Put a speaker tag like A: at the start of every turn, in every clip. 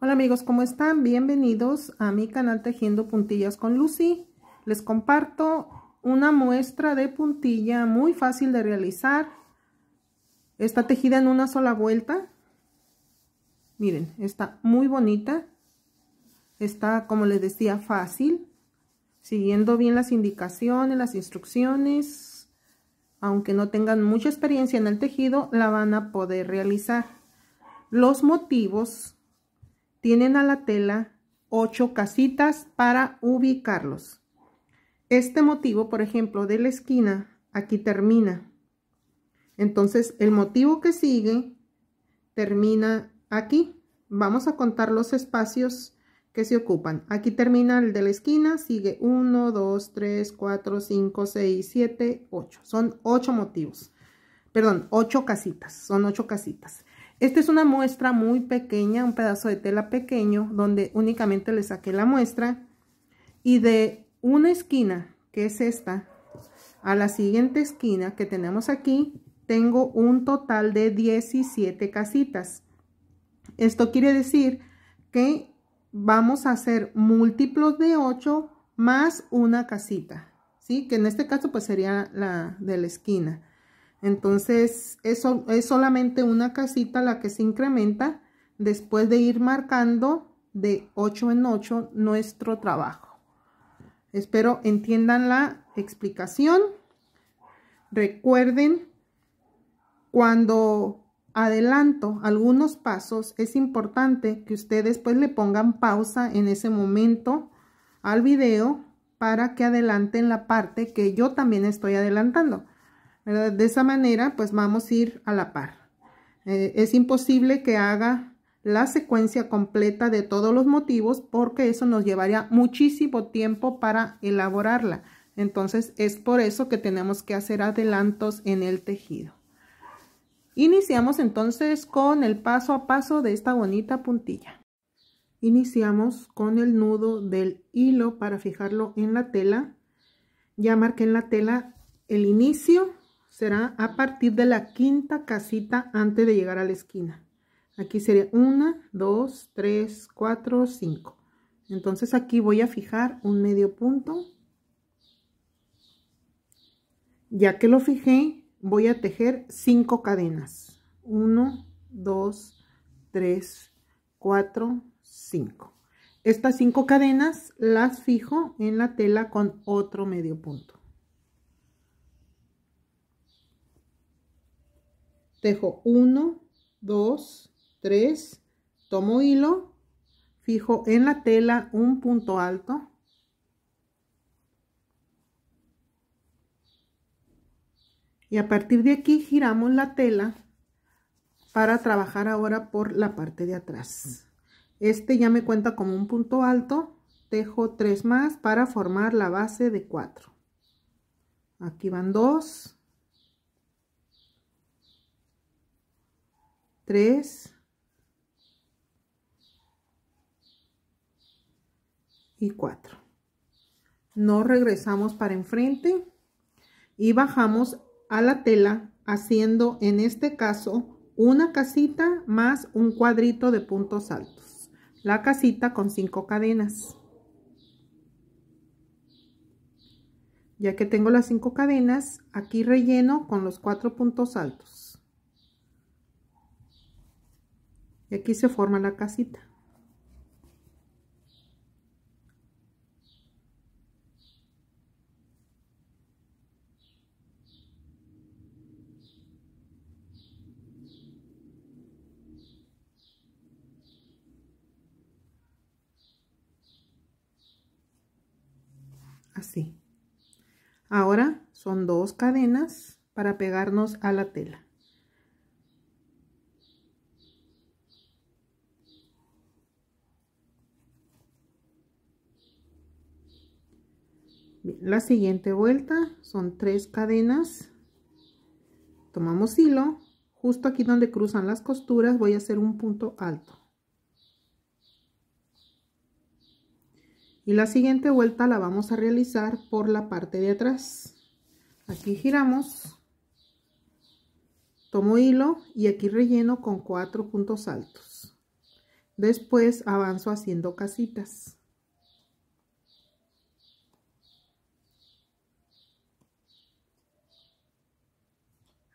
A: Hola amigos, ¿cómo están? Bienvenidos a mi canal Tejiendo Puntillas con Lucy. Les comparto una muestra de puntilla muy fácil de realizar. Está tejida en una sola vuelta. Miren, está muy bonita. Está, como les decía, fácil. Siguiendo bien las indicaciones, las instrucciones. Aunque no tengan mucha experiencia en el tejido, la van a poder realizar. Los motivos tienen a la tela ocho casitas para ubicarlos. Este motivo, por ejemplo, de la esquina, aquí termina. Entonces, el motivo que sigue termina aquí. Vamos a contar los espacios que se ocupan. Aquí termina el de la esquina, sigue 1, 2, 3, 4, 5, 6, 7, 8. Son ocho motivos. Perdón, ocho casitas. Son ocho casitas. Esta es una muestra muy pequeña, un pedazo de tela pequeño, donde únicamente le saqué la muestra. Y de una esquina, que es esta, a la siguiente esquina que tenemos aquí, tengo un total de 17 casitas. Esto quiere decir que vamos a hacer múltiplos de 8 más una casita, ¿sí? Que en este caso pues sería la de la esquina. Entonces, eso es solamente una casita la que se incrementa después de ir marcando de 8 en 8 nuestro trabajo. Espero entiendan la explicación. Recuerden, cuando adelanto algunos pasos, es importante que ustedes pues le pongan pausa en ese momento al video para que adelanten la parte que yo también estoy adelantando. De esa manera, pues vamos a ir a la par. Eh, es imposible que haga la secuencia completa de todos los motivos porque eso nos llevaría muchísimo tiempo para elaborarla. Entonces, es por eso que tenemos que hacer adelantos en el tejido. Iniciamos entonces con el paso a paso de esta bonita puntilla. Iniciamos con el nudo del hilo para fijarlo en la tela. Ya marqué en la tela el inicio será a partir de la quinta casita antes de llegar a la esquina. Aquí sería 1, 2, 3, 4, 5. Entonces aquí voy a fijar un medio punto. Ya que lo fijé, voy a tejer 5 cadenas. 1, 2, 3, 4, 5. Estas 5 cadenas las fijo en la tela con otro medio punto. Tejo 1, 2, 3, tomo hilo, fijo en la tela un punto alto. Y a partir de aquí giramos la tela para trabajar ahora por la parte de atrás. Este ya me cuenta como un punto alto. Tejo tres más para formar la base de 4. Aquí van dos. 3 y 4. No regresamos para enfrente y bajamos a la tela haciendo en este caso una casita más un cuadrito de puntos altos. La casita con cinco cadenas. Ya que tengo las cinco cadenas, aquí relleno con los cuatro puntos altos. Y aquí se forma la casita. Así. Ahora son dos cadenas para pegarnos a la tela. La siguiente vuelta son tres cadenas. Tomamos hilo. Justo aquí donde cruzan las costuras voy a hacer un punto alto. Y la siguiente vuelta la vamos a realizar por la parte de atrás. Aquí giramos. Tomo hilo y aquí relleno con cuatro puntos altos. Después avanzo haciendo casitas.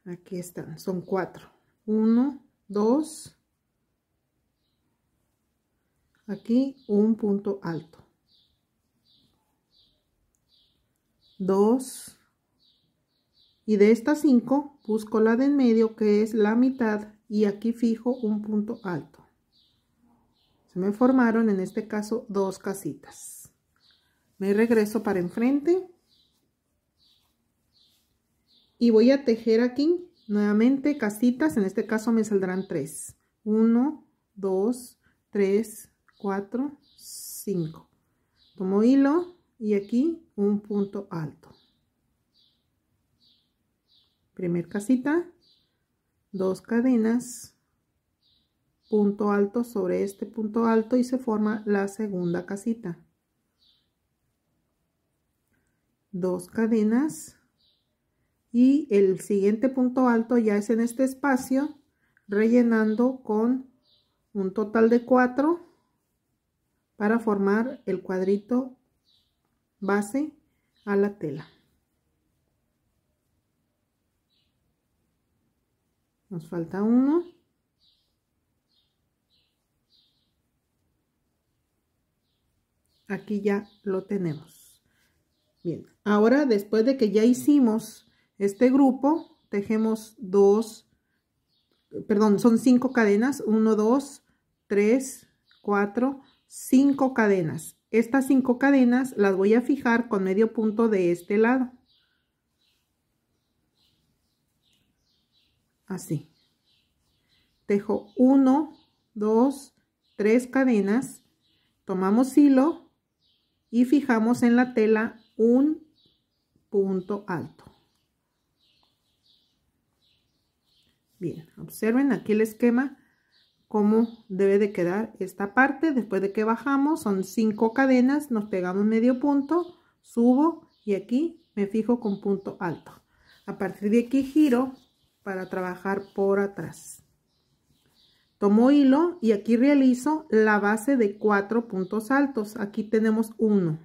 A: Aquí están, son cuatro. Uno, dos. Aquí un punto alto. Dos. Y de estas cinco busco la de en medio que es la mitad y aquí fijo un punto alto. Se me formaron en este caso dos casitas. Me regreso para enfrente y voy a tejer aquí nuevamente casitas en este caso me saldrán tres. 1 2 3 4 5 tomo hilo y aquí un punto alto. Primer casita dos cadenas punto alto sobre este punto alto y se forma la segunda casita. Dos cadenas y el siguiente punto alto ya es en este espacio rellenando con un total de cuatro para formar el cuadrito base a la tela. Nos falta uno. Aquí ya lo tenemos. Bien ahora después de que ya hicimos este grupo tejemos dos, perdón, son cinco cadenas, uno, dos, tres, cuatro, cinco cadenas. Estas cinco cadenas las voy a fijar con medio punto de este lado. Así. Tejo uno, dos, tres cadenas, tomamos hilo y fijamos en la tela un punto alto. Bien, observen aquí el esquema, cómo debe de quedar esta parte. Después de que bajamos, son cinco cadenas, nos pegamos medio punto, subo y aquí me fijo con punto alto. A partir de aquí giro para trabajar por atrás. Tomo hilo y aquí realizo la base de cuatro puntos altos. Aquí tenemos uno,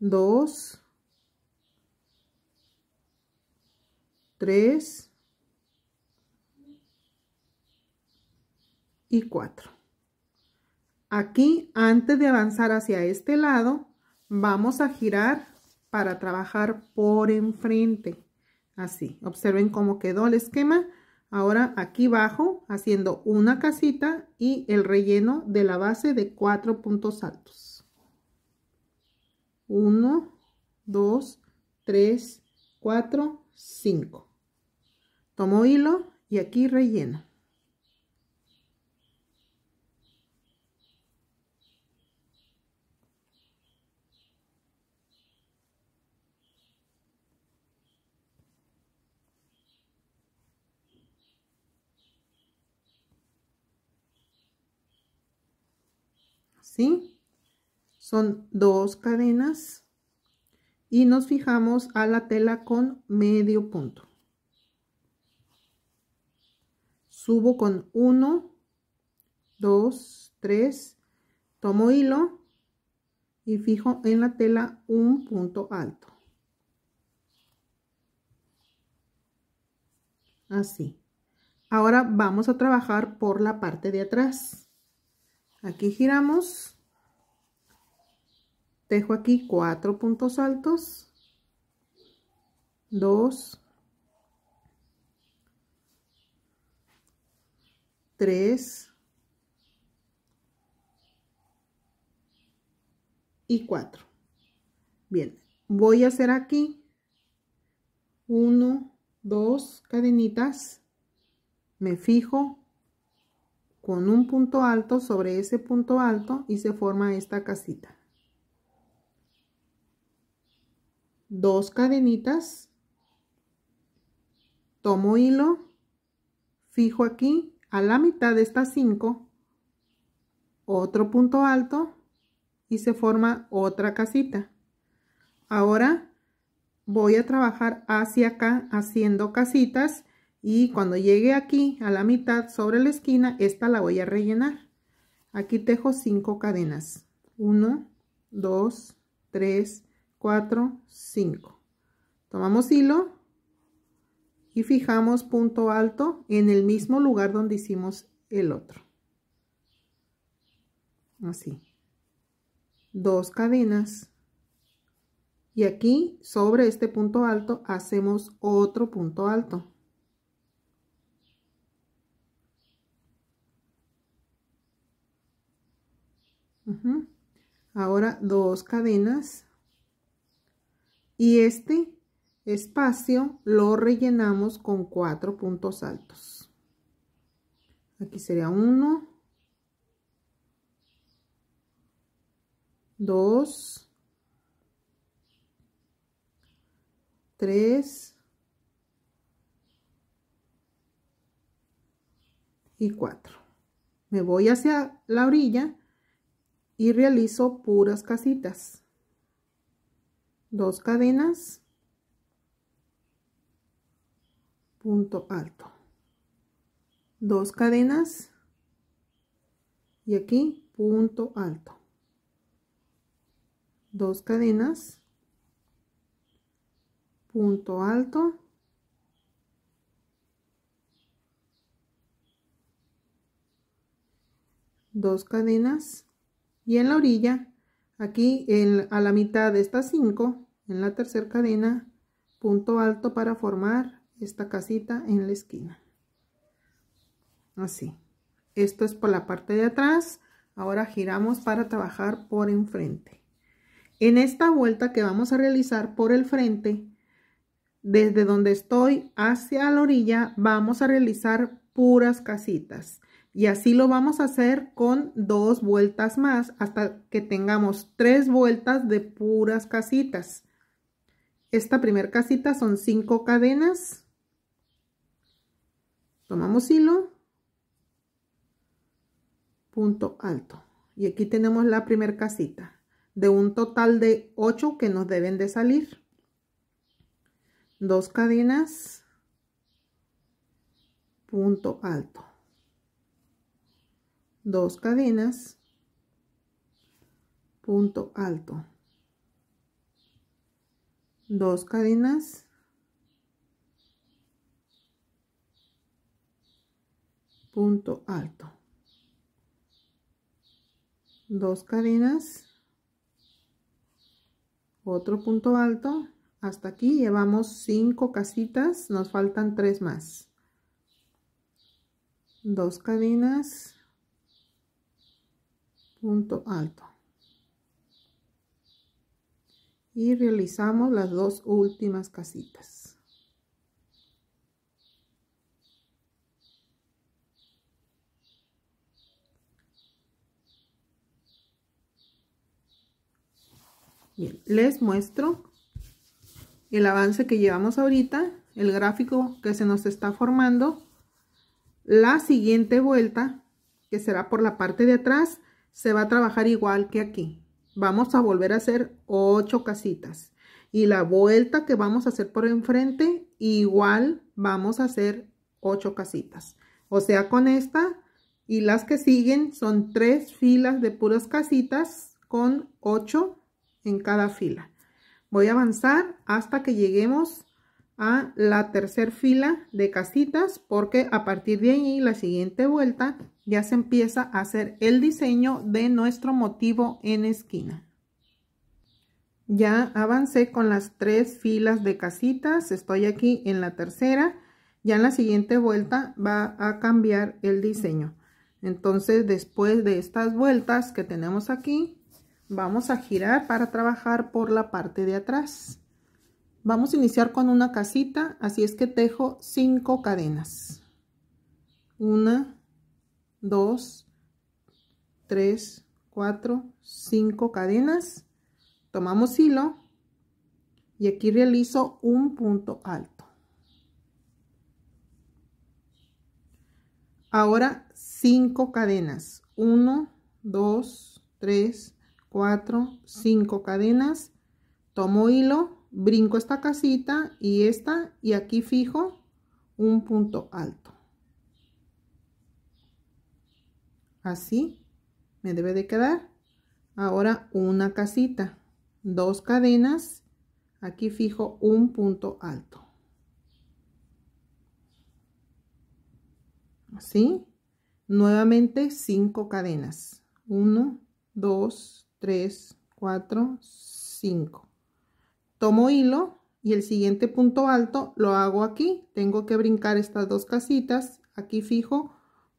A: dos, 3 y 4. Aquí, antes de avanzar hacia este lado, vamos a girar para trabajar por enfrente. Así, observen cómo quedó el esquema. Ahora aquí bajo, haciendo una casita y el relleno de la base de cuatro puntos altos. 1, 2, 3, 4, 5 tomo hilo y aquí relleno. ¿Sí? Son dos cadenas y nos fijamos a la tela con medio punto subo con 1, 2, 3, tomo hilo y fijo en la tela un punto alto. Así. Ahora vamos a trabajar por la parte de atrás. Aquí giramos. Dejo aquí cuatro puntos altos. Dos, 3 y 4. Bien, voy a hacer aquí 1, 2 cadenitas, me fijo con un punto alto sobre ese punto alto y se forma esta casita. Dos cadenitas, tomo hilo, fijo aquí a la mitad de estas 5 otro punto alto y se forma otra casita. Ahora voy a trabajar hacia acá haciendo casitas y cuando llegue aquí a la mitad sobre la esquina esta la voy a rellenar. Aquí tejo cinco cadenas. 1 2 3 4 5 tomamos hilo y fijamos punto alto en el mismo lugar donde hicimos el otro. Así. Dos cadenas. Y aquí sobre este punto alto hacemos otro punto alto. Ahora dos cadenas y este espacio lo rellenamos con cuatro puntos altos. Aquí sería uno dos tres y cuatro. Me voy hacia la orilla y realizo puras casitas dos cadenas. Punto alto. Dos cadenas. Y aquí punto alto. Dos cadenas. Punto alto. Dos cadenas. Y en la orilla aquí en, a la mitad de estas cinco en la tercera cadena punto alto para formar esta casita en la esquina. Así. Esto es por la parte de atrás. Ahora giramos para trabajar por enfrente. En esta vuelta que vamos a realizar por el frente desde donde estoy hacia la orilla vamos a realizar puras casitas. Y así lo vamos a hacer con dos vueltas más hasta que tengamos tres vueltas de puras casitas. Esta primera casita son cinco cadenas. Tomamos hilo. Punto alto. Y aquí tenemos la primera casita de un total de ocho que nos deben de salir. Dos cadenas. Punto alto dos cadenas, punto alto, dos cadenas, punto alto, dos cadenas, otro punto alto, hasta aquí llevamos cinco casitas, nos faltan tres más, dos cadenas, punto alto y realizamos las dos últimas casitas Bien, les muestro el avance que llevamos ahorita, el gráfico que se nos está formando, la siguiente vuelta, que será por la parte de atrás, se va a trabajar igual que aquí. Vamos a volver a hacer ocho casitas. Y la vuelta que vamos a hacer por enfrente, igual vamos a hacer ocho casitas. O sea, con esta y las que siguen son tres filas de puras casitas con ocho en cada fila. Voy a avanzar hasta que lleguemos a la tercera fila de casitas porque a partir de ahí la siguiente vuelta ya se empieza a hacer el diseño de nuestro motivo en esquina. Ya avancé con las tres filas de casitas, estoy aquí en la tercera, ya en la siguiente vuelta va a cambiar el diseño. Entonces después de estas vueltas que tenemos aquí, vamos a girar para trabajar por la parte de atrás. Vamos a iniciar con una casita, así es que tejo cinco cadenas. Una, dos, tres, cuatro, cinco cadenas. Tomamos hilo y aquí realizo un punto alto. Ahora cinco cadenas. Uno, dos, tres, cuatro, cinco cadenas. Tomo hilo brinco esta casita y esta y aquí fijo un punto alto. Así me debe de quedar. Ahora una casita dos cadenas aquí fijo un punto alto. Así nuevamente cinco cadenas. 1 2 3 4 5 tomo hilo y el siguiente punto alto lo hago aquí. Tengo que brincar estas dos casitas. Aquí fijo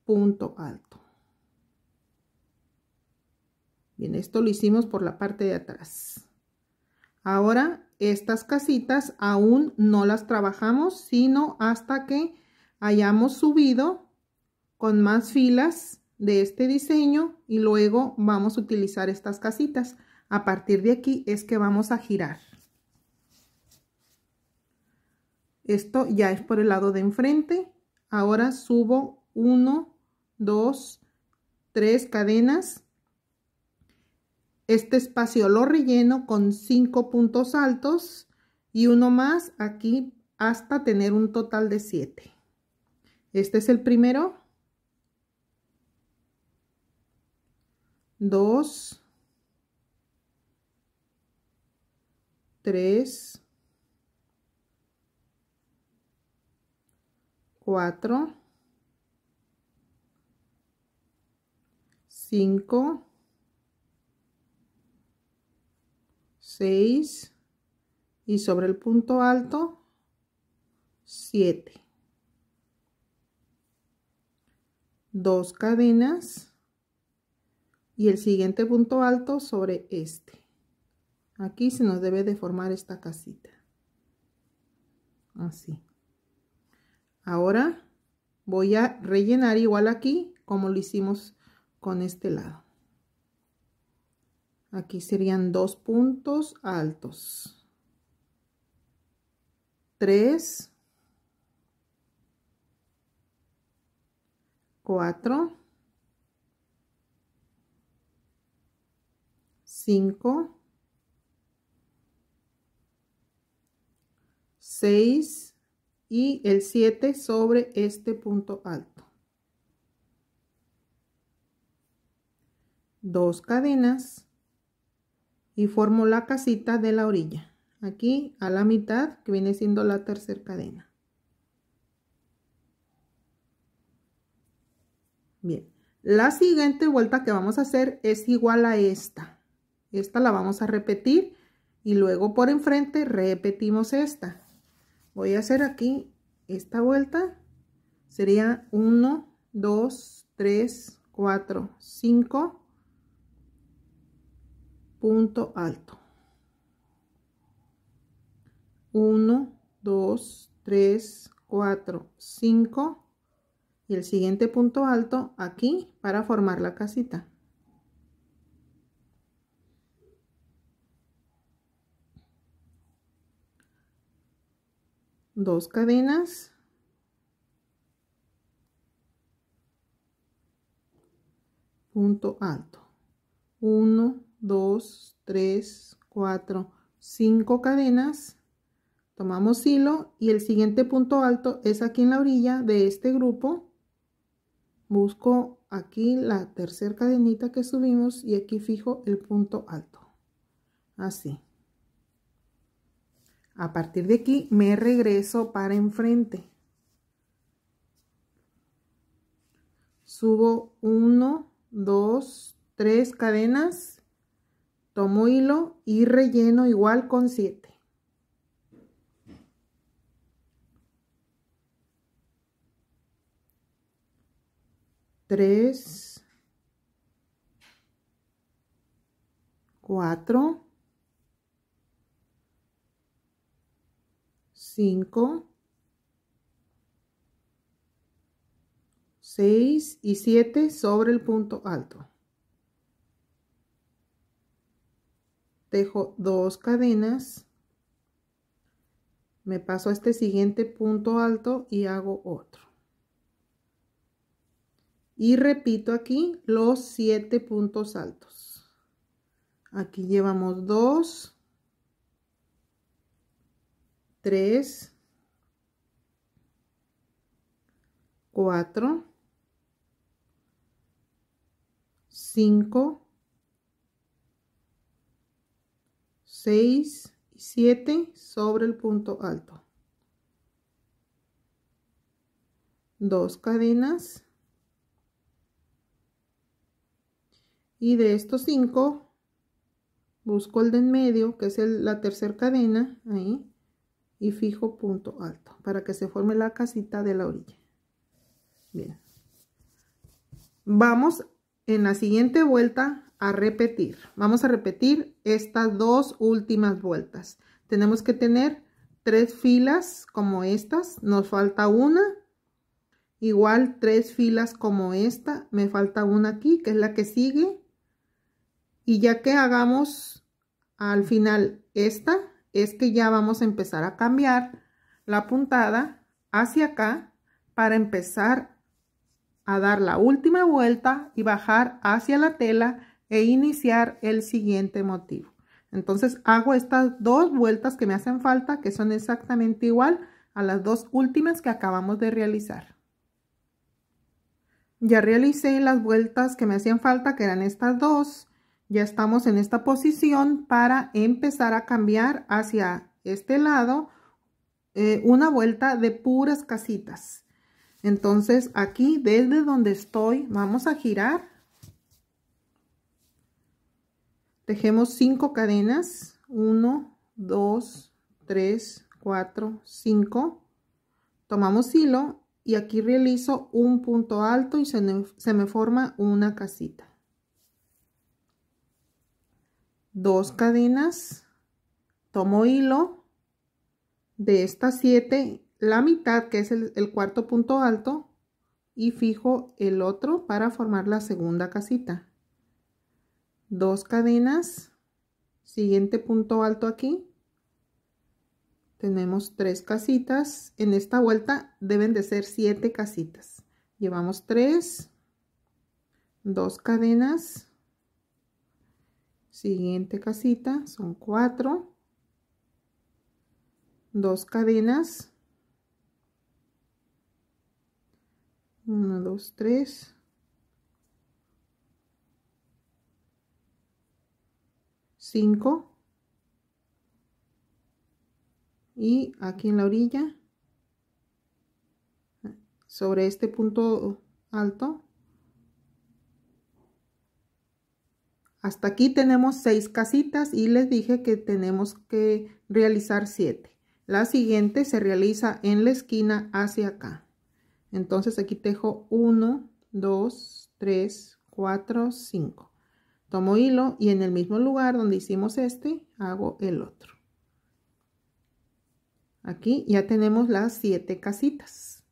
A: punto alto. Bien esto lo hicimos por la parte de atrás. Ahora estas casitas aún no las trabajamos sino hasta que hayamos subido con más filas de este diseño y luego vamos a utilizar estas casitas. A partir de aquí es que vamos a girar esto ya es por el lado de enfrente. Ahora subo 1 2 3 cadenas. Este espacio lo relleno con 5 puntos altos y uno más aquí hasta tener un total de 7 este es el primero. 2 3 4 5 6 y sobre el punto alto 7 dos cadenas y el siguiente punto alto sobre este. Aquí se nos debe de formar esta casita. Así Ahora voy a rellenar igual aquí como lo hicimos con este lado. Aquí serían dos puntos altos. Tres. Cuatro. Cinco. Seis y el 7 sobre este punto alto. Dos cadenas y formo la casita de la orilla. Aquí a la mitad que viene siendo la tercera cadena. Bien, la siguiente vuelta que vamos a hacer es igual a esta. Esta la vamos a repetir y luego por enfrente repetimos esta voy a hacer aquí esta vuelta. Sería 1 2 3 4 5 punto alto. 1 2 3 4 5 y el siguiente punto alto aquí para formar la casita dos cadenas. Punto alto. 1 2 3 4 5 cadenas. Tomamos hilo y el siguiente punto alto es aquí en la orilla de este grupo. Busco aquí la tercera cadenita que subimos y aquí fijo el punto alto. Así a partir de aquí me regreso para enfrente. Subo 1, 2, 3 cadenas. Tomo hilo y relleno igual con 7. Tres, cuatro, 5, 6 y 7 sobre el punto alto. Dejo dos cadenas. Me paso a este siguiente punto alto y hago otro. Y repito aquí los siete puntos altos. Aquí llevamos dos 3, 4, 5, 6 y 7 sobre el punto alto. Dos cadenas. Y de estos cinco, busco el de en medio, que es la tercera cadena, ahí, y fijo punto alto, para que se forme la casita de la orilla. Bien. Vamos en la siguiente vuelta a repetir. Vamos a repetir estas dos últimas vueltas. Tenemos que tener tres filas como estas. Nos falta una. Igual tres filas como esta. Me falta una aquí, que es la que sigue. Y ya que hagamos al final esta, es que ya vamos a empezar a cambiar la puntada hacia acá para empezar a dar la última vuelta y bajar hacia la tela e iniciar el siguiente motivo. Entonces hago estas dos vueltas que me hacen falta, que son exactamente igual a las dos últimas que acabamos de realizar. Ya realicé las vueltas que me hacían falta, que eran estas dos. Ya estamos en esta posición para empezar a cambiar hacia este lado eh, una vuelta de puras casitas. Entonces aquí desde donde estoy vamos a girar Tejemos cinco cadenas. 1, 2, 3, 4, 5. Tomamos hilo y aquí realizo un punto alto y se me forma una casita. Dos cadenas. Tomo hilo. De estas siete, la mitad que es el, el cuarto punto alto y fijo el otro para formar la segunda casita dos cadenas siguiente punto alto aquí tenemos tres casitas en esta vuelta deben de ser siete casitas llevamos tres dos cadenas siguiente casita son cuatro. Dos cadenas. 1 2 3 5 y aquí en la orilla sobre este punto alto hasta aquí tenemos seis casitas y les dije que tenemos que realizar siete. La siguiente se realiza en la esquina hacia acá. Entonces aquí tejo 1 2 3 4 5 tomo hilo y en el mismo lugar donde hicimos este hago el otro. Aquí ya tenemos las siete casitas.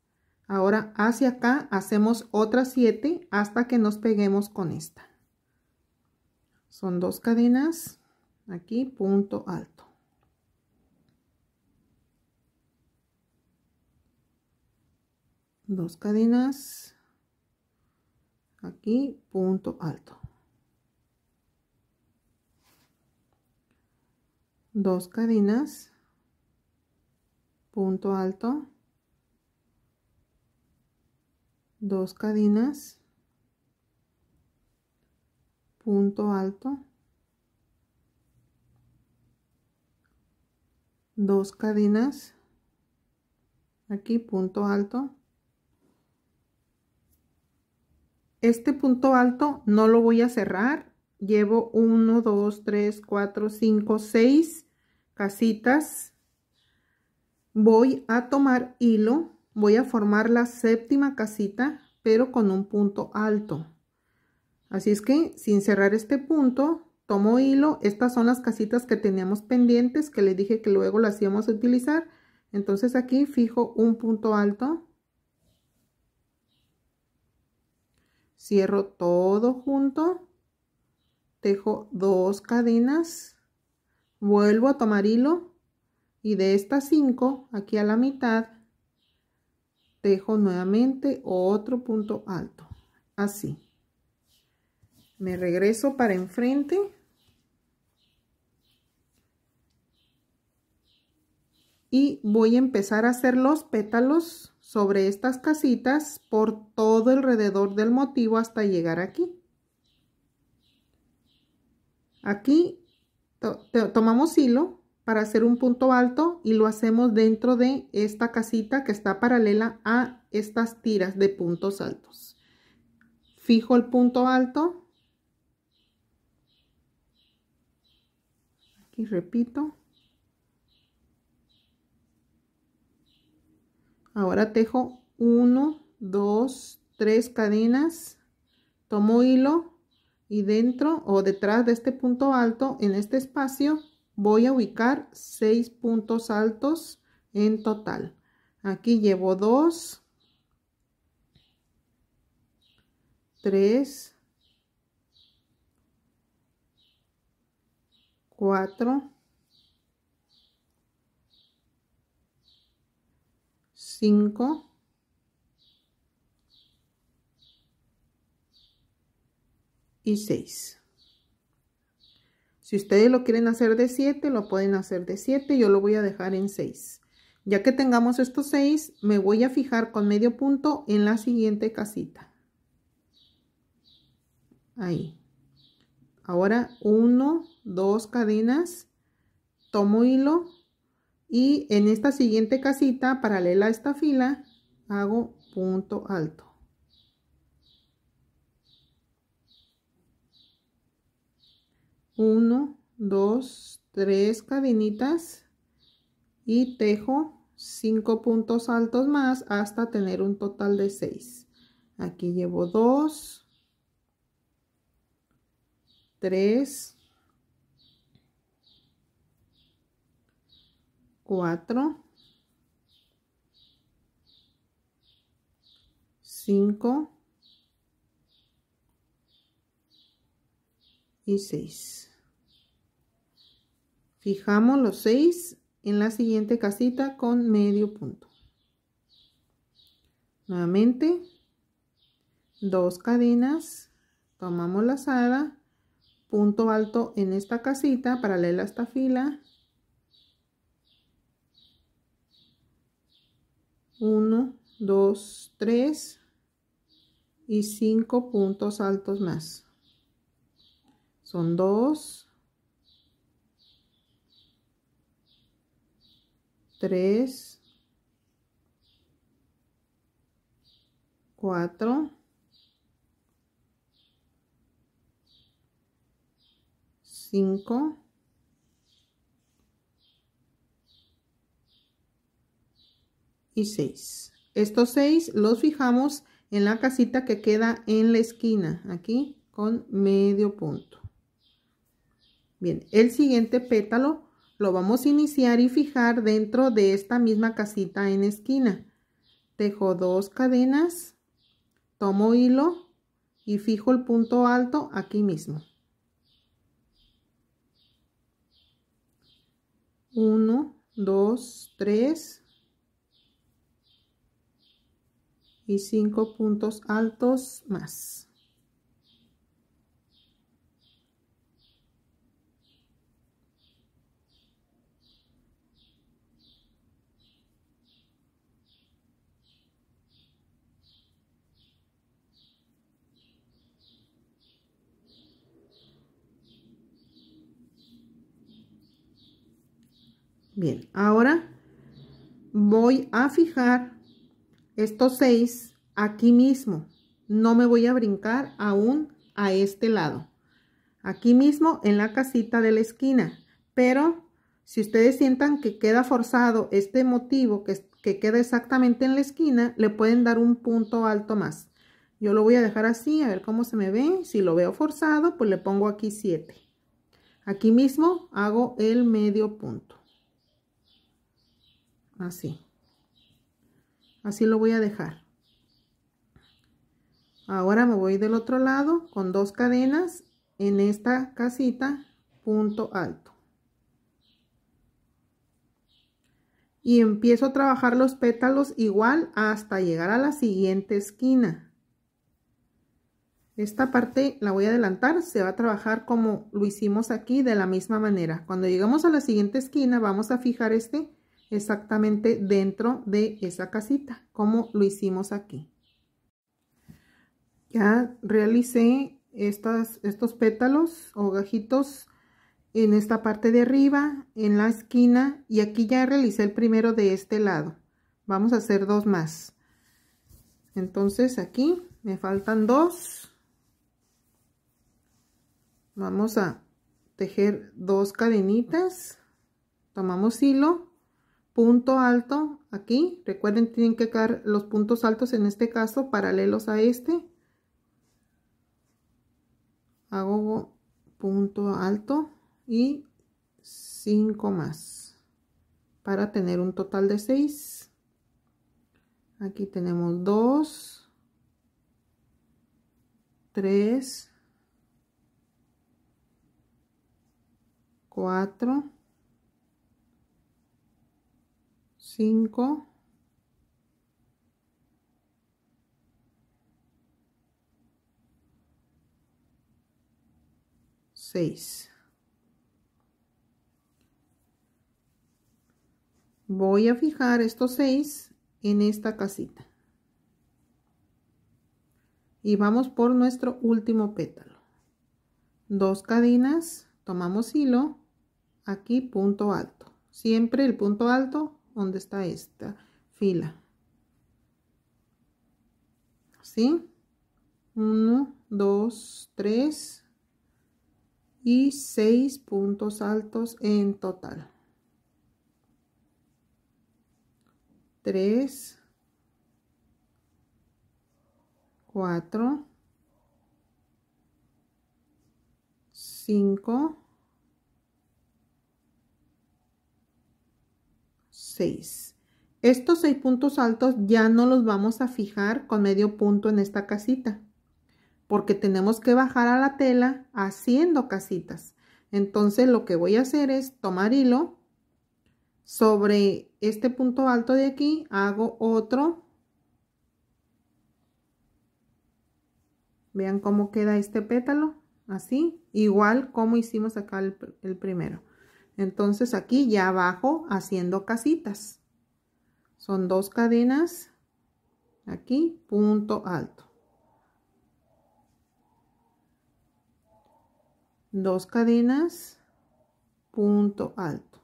A: Ahora hacia acá hacemos otras siete hasta que nos peguemos con esta son dos cadenas aquí punto alto. Dos cadenas aquí punto alto. Dos cadenas punto alto. Dos cadenas punto alto. Dos cadenas. Aquí punto alto. Este punto alto no lo voy a cerrar. Llevo 1 2 3 4 5 6 casitas. Voy a tomar hilo. Voy a formar la séptima casita pero con un punto alto así es que sin cerrar este punto tomo hilo. Estas son las casitas que teníamos pendientes que le dije que luego las íbamos a utilizar. Entonces aquí fijo un punto alto. Cierro todo junto. Tejo dos cadenas. Vuelvo a tomar hilo. Y de estas cinco aquí a la mitad dejo nuevamente otro punto alto. Así me regreso para enfrente y voy a empezar a hacer los pétalos sobre estas casitas por todo alrededor del motivo hasta llegar aquí. Aquí tomamos hilo para hacer un punto alto y lo hacemos dentro de esta casita que está paralela a estas tiras de puntos altos. Fijo el punto alto. Aquí repito. Ahora tejo 1, 2, 3 cadenas. Tomo hilo y dentro o detrás de este punto alto en este espacio voy a ubicar 6 puntos altos en total. Aquí llevo 2, 3, 4, 5, y 6. Si ustedes lo quieren hacer de 7, lo pueden hacer de 7. Yo lo voy a dejar en 6. Ya que tengamos estos 6, me voy a fijar con medio punto en la siguiente casita. Ahí. Ahora 1, 2 cadenas, tomo hilo y en esta siguiente casita paralela a esta fila hago punto alto. 1, 2, 3 cadenitas y tejo 5 puntos altos más hasta tener un total de 6. Aquí llevo 2, 3, 4, 5 y 6. Fijamos los 6 en la siguiente casita con medio punto. Nuevamente, dos cadenas, tomamos la lazada, punto alto en esta casita, paralela a esta fila. 1, 2, 3 y 5 puntos altos más. Son 2, 3, 4, 5, y 6. Estos 6 los fijamos en la casita que queda en la esquina, aquí con medio punto. Bien, el siguiente pétalo lo vamos a iniciar y fijar dentro de esta misma casita en esquina. Tejo dos cadenas, tomo hilo y fijo el punto alto aquí mismo. Uno, dos, tres y cinco puntos altos más. Bien, ahora voy a fijar estos seis aquí mismo. No me voy a brincar aún a este lado. Aquí mismo en la casita de la esquina. Pero si ustedes sientan que queda forzado este motivo que, que queda exactamente en la esquina, le pueden dar un punto alto más. Yo lo voy a dejar así, a ver cómo se me ve. Si lo veo forzado, pues le pongo aquí 7. Aquí mismo hago el medio punto así así lo voy a dejar. Ahora me voy del otro lado con dos cadenas en esta casita punto alto. Y empiezo a trabajar los pétalos igual hasta llegar a la siguiente esquina. Esta parte la voy a adelantar, se va a trabajar como lo hicimos aquí de la misma manera. Cuando llegamos a la siguiente esquina vamos a fijar este exactamente dentro de esa casita, como lo hicimos aquí. Ya realicé estos pétalos o gajitos en esta parte de arriba, en la esquina, y aquí ya realicé el primero de este lado. Vamos a hacer dos más. Entonces aquí me faltan dos. Vamos a tejer dos cadenitas. Tomamos hilo, punto alto aquí. Recuerden, tienen que quedar los puntos altos en este caso paralelos a este. Hago punto alto y cinco más para tener un total de seis. Aquí tenemos dos, tres, cuatro, cinco, seis. Voy a fijar estos seis en esta casita. Y vamos por nuestro último pétalo. Dos cadenas, tomamos hilo, aquí punto alto. Siempre el punto alto donde está esta fila. ¿Sí? Uno, dos, tres y seis puntos altos en total. 3, 4, 5, 6. Estos seis puntos altos ya no los vamos a fijar con medio punto en esta casita, porque tenemos que bajar a la tela haciendo casitas. Entonces lo que voy a hacer es tomar hilo sobre este punto alto de aquí hago otro vean cómo queda este pétalo así igual como hicimos acá el primero entonces aquí ya abajo haciendo casitas. Son dos cadenas. Aquí punto alto. Dos cadenas punto alto.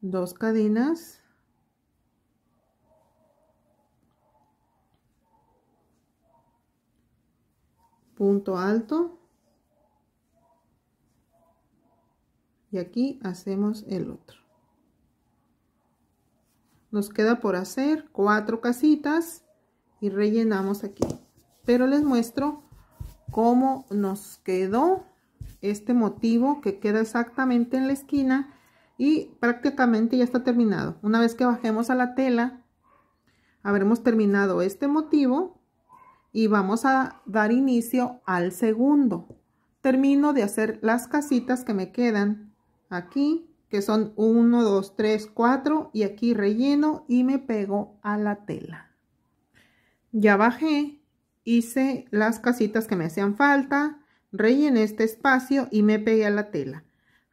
A: Dos cadenas punto alto y aquí hacemos el otro nos queda por hacer cuatro casitas y rellenamos aquí pero les muestro cómo nos quedó este motivo que queda exactamente en la esquina y prácticamente ya está terminado. Una vez que bajemos a la tela, habremos terminado este motivo y vamos a dar inicio al segundo. Termino de hacer las casitas que me quedan aquí, que son 1, 2, 3, 4 y aquí relleno y me pego a la tela. Ya bajé, hice las casitas que me hacían falta, rellené este espacio y me pegué a la tela.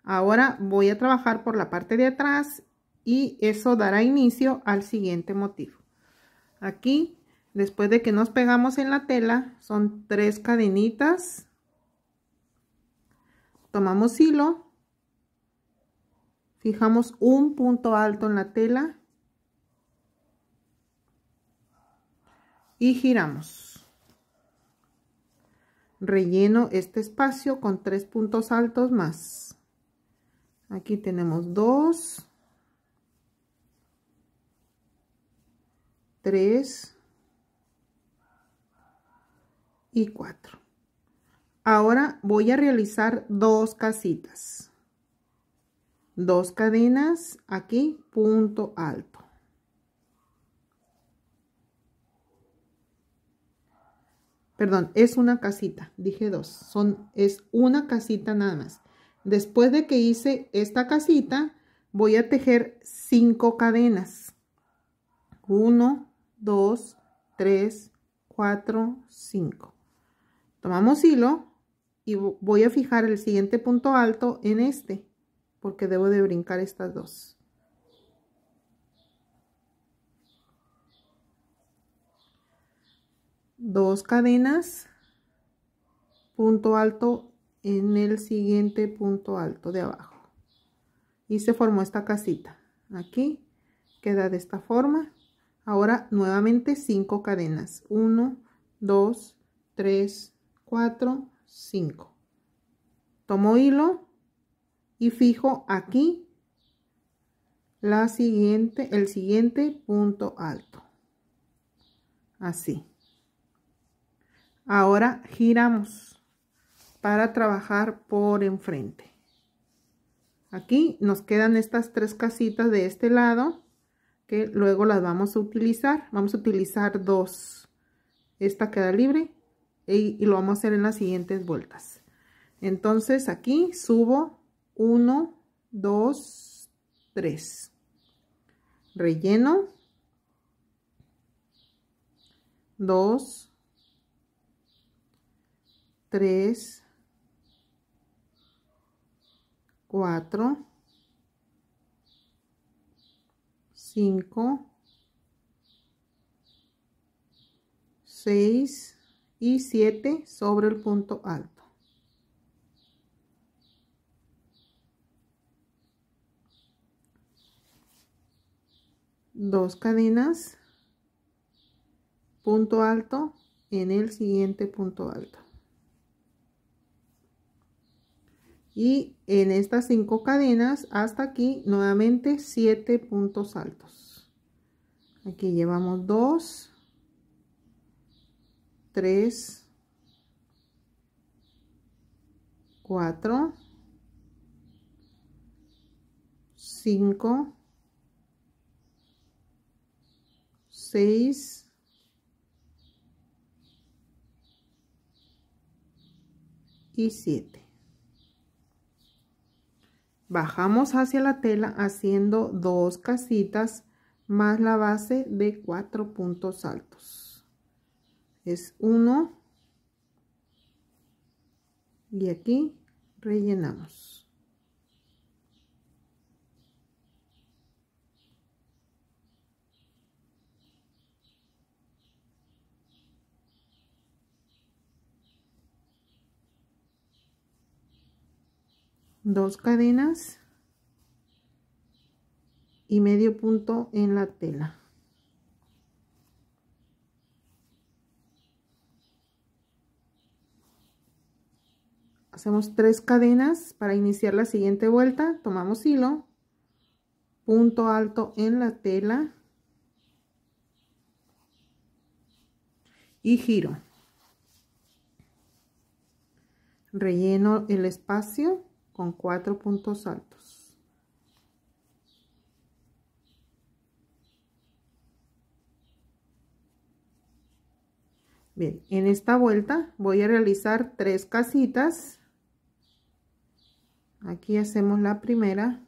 A: Ahora voy a trabajar por la parte de atrás y eso dará inicio al siguiente motivo. Aquí, después de que nos pegamos en la tela, son tres cadenitas. Tomamos hilo. Fijamos un punto alto en la tela. Y giramos. Relleno este espacio con tres puntos altos más. Aquí tenemos dos, tres y cuatro. Ahora voy a realizar dos casitas. Dos cadenas aquí, punto alto. Perdón, es una casita, dije dos, son, es una casita nada más. Después de que hice esta casita, voy a tejer cinco cadenas. 1, 2, 3, 4, 5. Tomamos hilo y voy a fijar el siguiente punto alto en este. Porque debo de brincar estas dos. Dos cadenas, punto alto en el siguiente punto alto de abajo. Y se formó esta casita. Aquí queda de esta forma. Ahora nuevamente cinco cadenas. 1, 2, 3, 4, 5. Tomo hilo y fijo aquí la siguiente, el siguiente punto alto. Así. Ahora giramos para trabajar por enfrente. Aquí nos quedan estas tres casitas de este lado que luego las vamos a utilizar. Vamos a utilizar dos. Esta queda libre y, lo vamos a hacer en las siguientes vueltas. Entonces aquí subo 1, 2, 3. Relleno. 2, 3, 4, 5, 6 y 7 sobre el punto alto. Dos cadenas, punto alto en el siguiente punto alto. y en estas cinco cadenas hasta aquí nuevamente siete puntos altos aquí llevamos dos tres cuatro cinco seis y siete Bajamos hacia la tela haciendo dos casitas más la base de cuatro puntos altos. Es uno y aquí rellenamos. Dos cadenas y medio punto en la tela. Hacemos tres cadenas para iniciar la siguiente vuelta. Tomamos hilo punto alto en la tela y giro. Relleno el espacio con cuatro puntos altos. Bien, en esta vuelta voy a realizar tres casitas. Aquí hacemos la primera.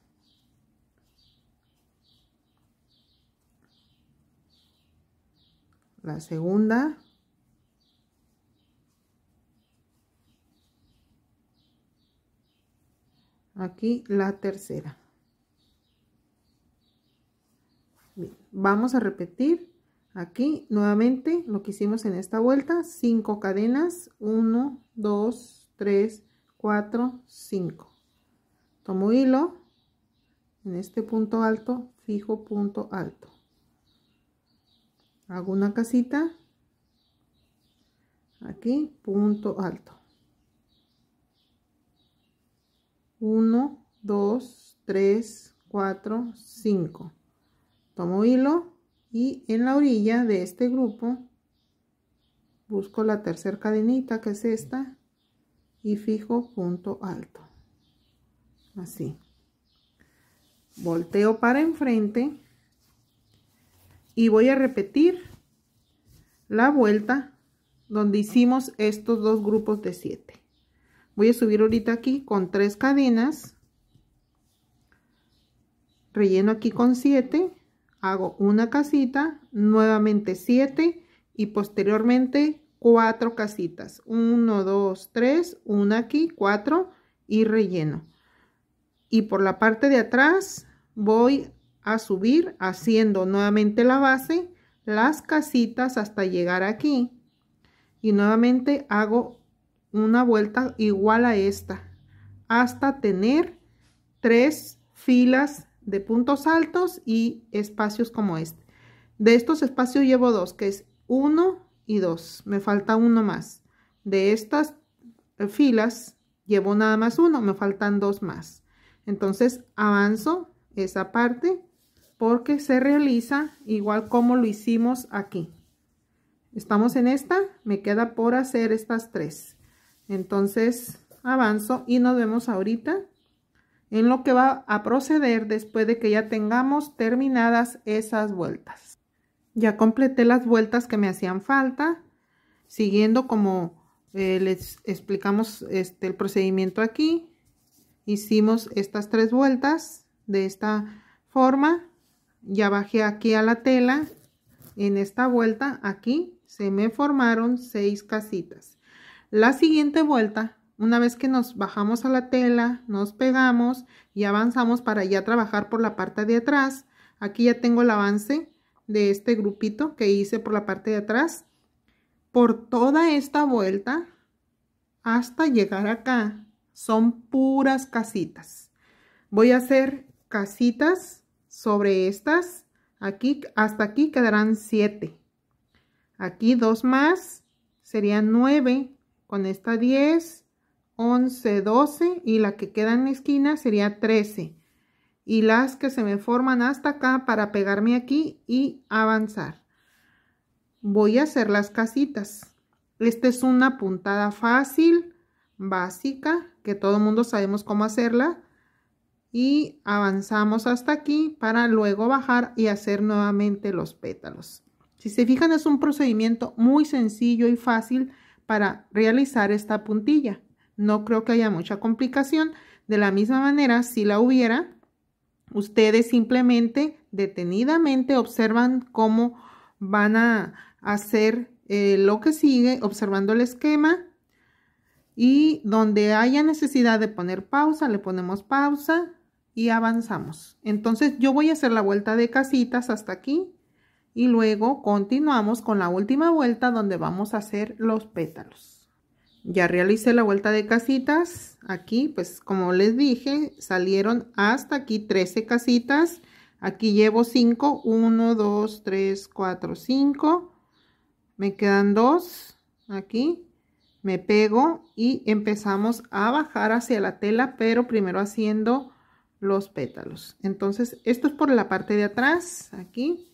A: La segunda. Aquí la tercera. Vamos a repetir aquí nuevamente lo que hicimos en esta vuelta. Cinco cadenas 1 2 3 4 5 tomo hilo en este punto alto fijo punto alto. Hago una casita. Aquí punto alto 1, 2, 3, 4, 5. Tomo hilo y en la orilla de este grupo busco la tercera cadenita que es esta y fijo punto alto. Así. Volteo para enfrente y voy a repetir la vuelta donde hicimos estos dos grupos de 7 voy a subir ahorita aquí con tres cadenas. Relleno aquí con 7 hago una casita nuevamente 7 y posteriormente cuatro casitas. 1 2 3 una aquí 4 y relleno. Y por la parte de atrás voy a subir haciendo nuevamente la base las casitas hasta llegar aquí. Y nuevamente hago una vuelta igual a esta hasta tener tres filas de puntos altos y espacios como este de estos espacios llevo dos que es uno y dos me falta uno más de estas filas llevo nada más uno me faltan dos más entonces avanzo esa parte porque se realiza igual como lo hicimos aquí. Estamos en esta, me queda por hacer estas tres. Entonces avanzo y nos vemos ahorita en lo que va a proceder después de que ya tengamos terminadas esas vueltas. Ya completé las vueltas que me hacían falta, siguiendo como eh, les explicamos este, el procedimiento aquí. Hicimos estas tres vueltas de esta forma ya bajé aquí a la tela en esta vuelta aquí se me formaron seis casitas la siguiente vuelta una vez que nos bajamos a la tela nos pegamos y avanzamos para ya trabajar por la parte de atrás aquí ya tengo el avance de este grupito que hice por la parte de atrás por toda esta vuelta hasta llegar acá son puras casitas voy a hacer casitas sobre estas, aquí hasta aquí quedarán 7. Aquí dos más, serían 9. Con esta 10, 11, 12 y la que queda en la esquina sería 13. Y las que se me forman hasta acá para pegarme aquí y avanzar. Voy a hacer las casitas. Esta es una puntada fácil, básica, que todo el mundo sabemos cómo hacerla y avanzamos hasta aquí para luego bajar y hacer nuevamente los pétalos. Si se fijan es un procedimiento muy sencillo y fácil para realizar esta puntilla. No creo que haya mucha complicación. De la misma manera, si la hubiera, ustedes simplemente detenidamente observan cómo van a hacer eh, lo que sigue, observando el esquema y donde haya necesidad de poner pausa, le ponemos pausa y avanzamos. Entonces yo voy a hacer la vuelta de casitas hasta aquí y luego continuamos con la última vuelta donde vamos a hacer los pétalos. Ya realicé la vuelta de casitas. Aquí, pues como les dije, salieron hasta aquí 13 casitas. Aquí llevo 5. 1, 2, 3, 4, 5. Me quedan 2 aquí. Me pego y empezamos a bajar hacia la tela, pero primero haciendo los pétalos. Entonces, esto es por la parte de atrás, aquí.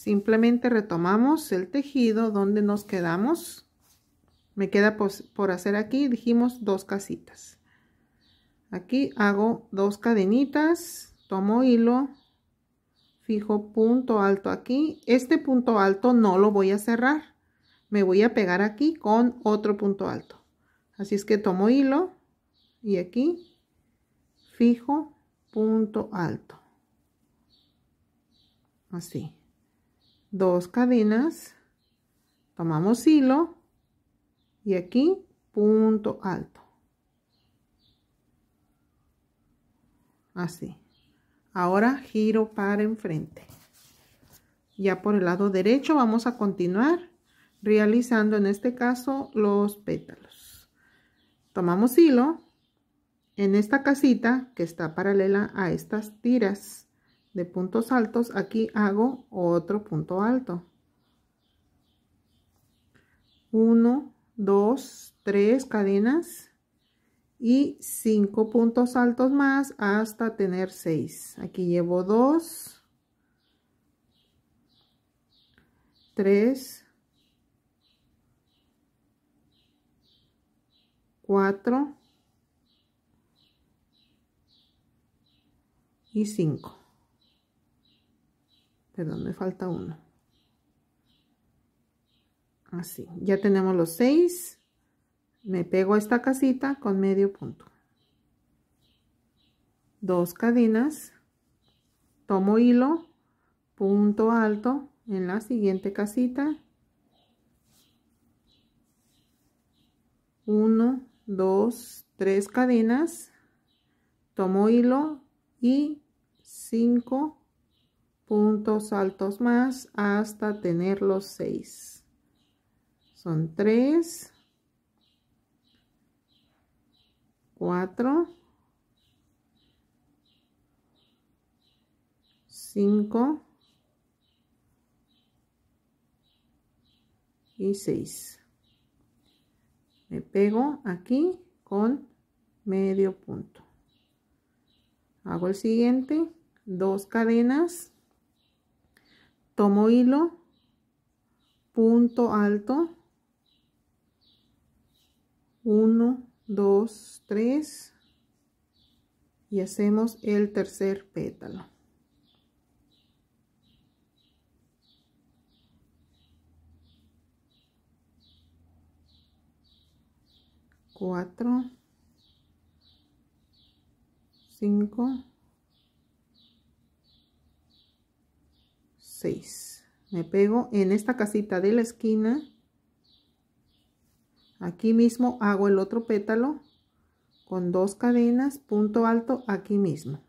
A: Simplemente retomamos el tejido donde nos quedamos. Me queda por hacer aquí, dijimos dos casitas. Aquí hago dos cadenitas, tomo hilo, fijo punto alto aquí. Este punto alto no lo voy a cerrar. Me voy a pegar aquí con otro punto alto. Así es que tomo hilo y aquí fijo, punto alto. Así. Dos cadenas, tomamos hilo y aquí punto alto. Así. Ahora giro para enfrente. Ya por el lado derecho vamos a continuar realizando en este caso los pétalos. Tomamos hilo en esta casita que está paralela a estas tiras de puntos altos, aquí hago otro punto alto. Uno, dos, tres cadenas y cinco puntos altos más hasta tener seis. Aquí llevo dos, tres, cuatro, y 5. Perdón, me falta uno. Así, ya tenemos los 6. Me pego a esta casita con medio punto. Dos cadenas. Tomo hilo, punto alto en la siguiente casita. 1, 2, 3 cadenas tomo hilo y 5 puntos altos más hasta tener los 6 son 3 4 5 y 6 me pego aquí con medio punto. Hago el siguiente dos cadenas tomo hilo punto alto 1 2 3 y hacemos el tercer pétalo. Cuatro, cinco, Me pego en esta casita de la esquina. Aquí mismo hago el otro pétalo con dos cadenas, punto alto aquí mismo.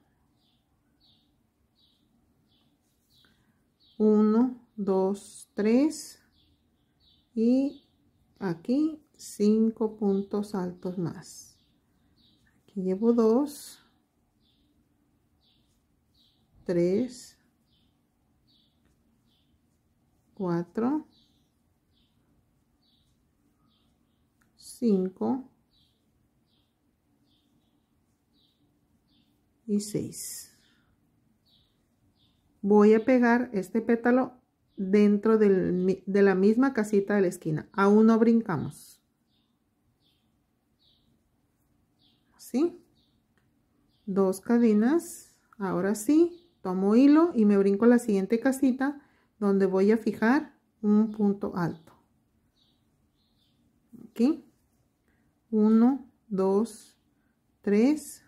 A: Uno, dos, tres. Y aquí cinco puntos altos más. Aquí llevo dos. Tres cuatro cinco y seis. Voy a pegar este pétalo dentro de la misma casita de la esquina. Aún no brincamos. Dos cadenas. Ahora sí, tomo hilo y me brinco la siguiente casita donde voy a fijar un punto alto. Aquí. Uno, dos, tres.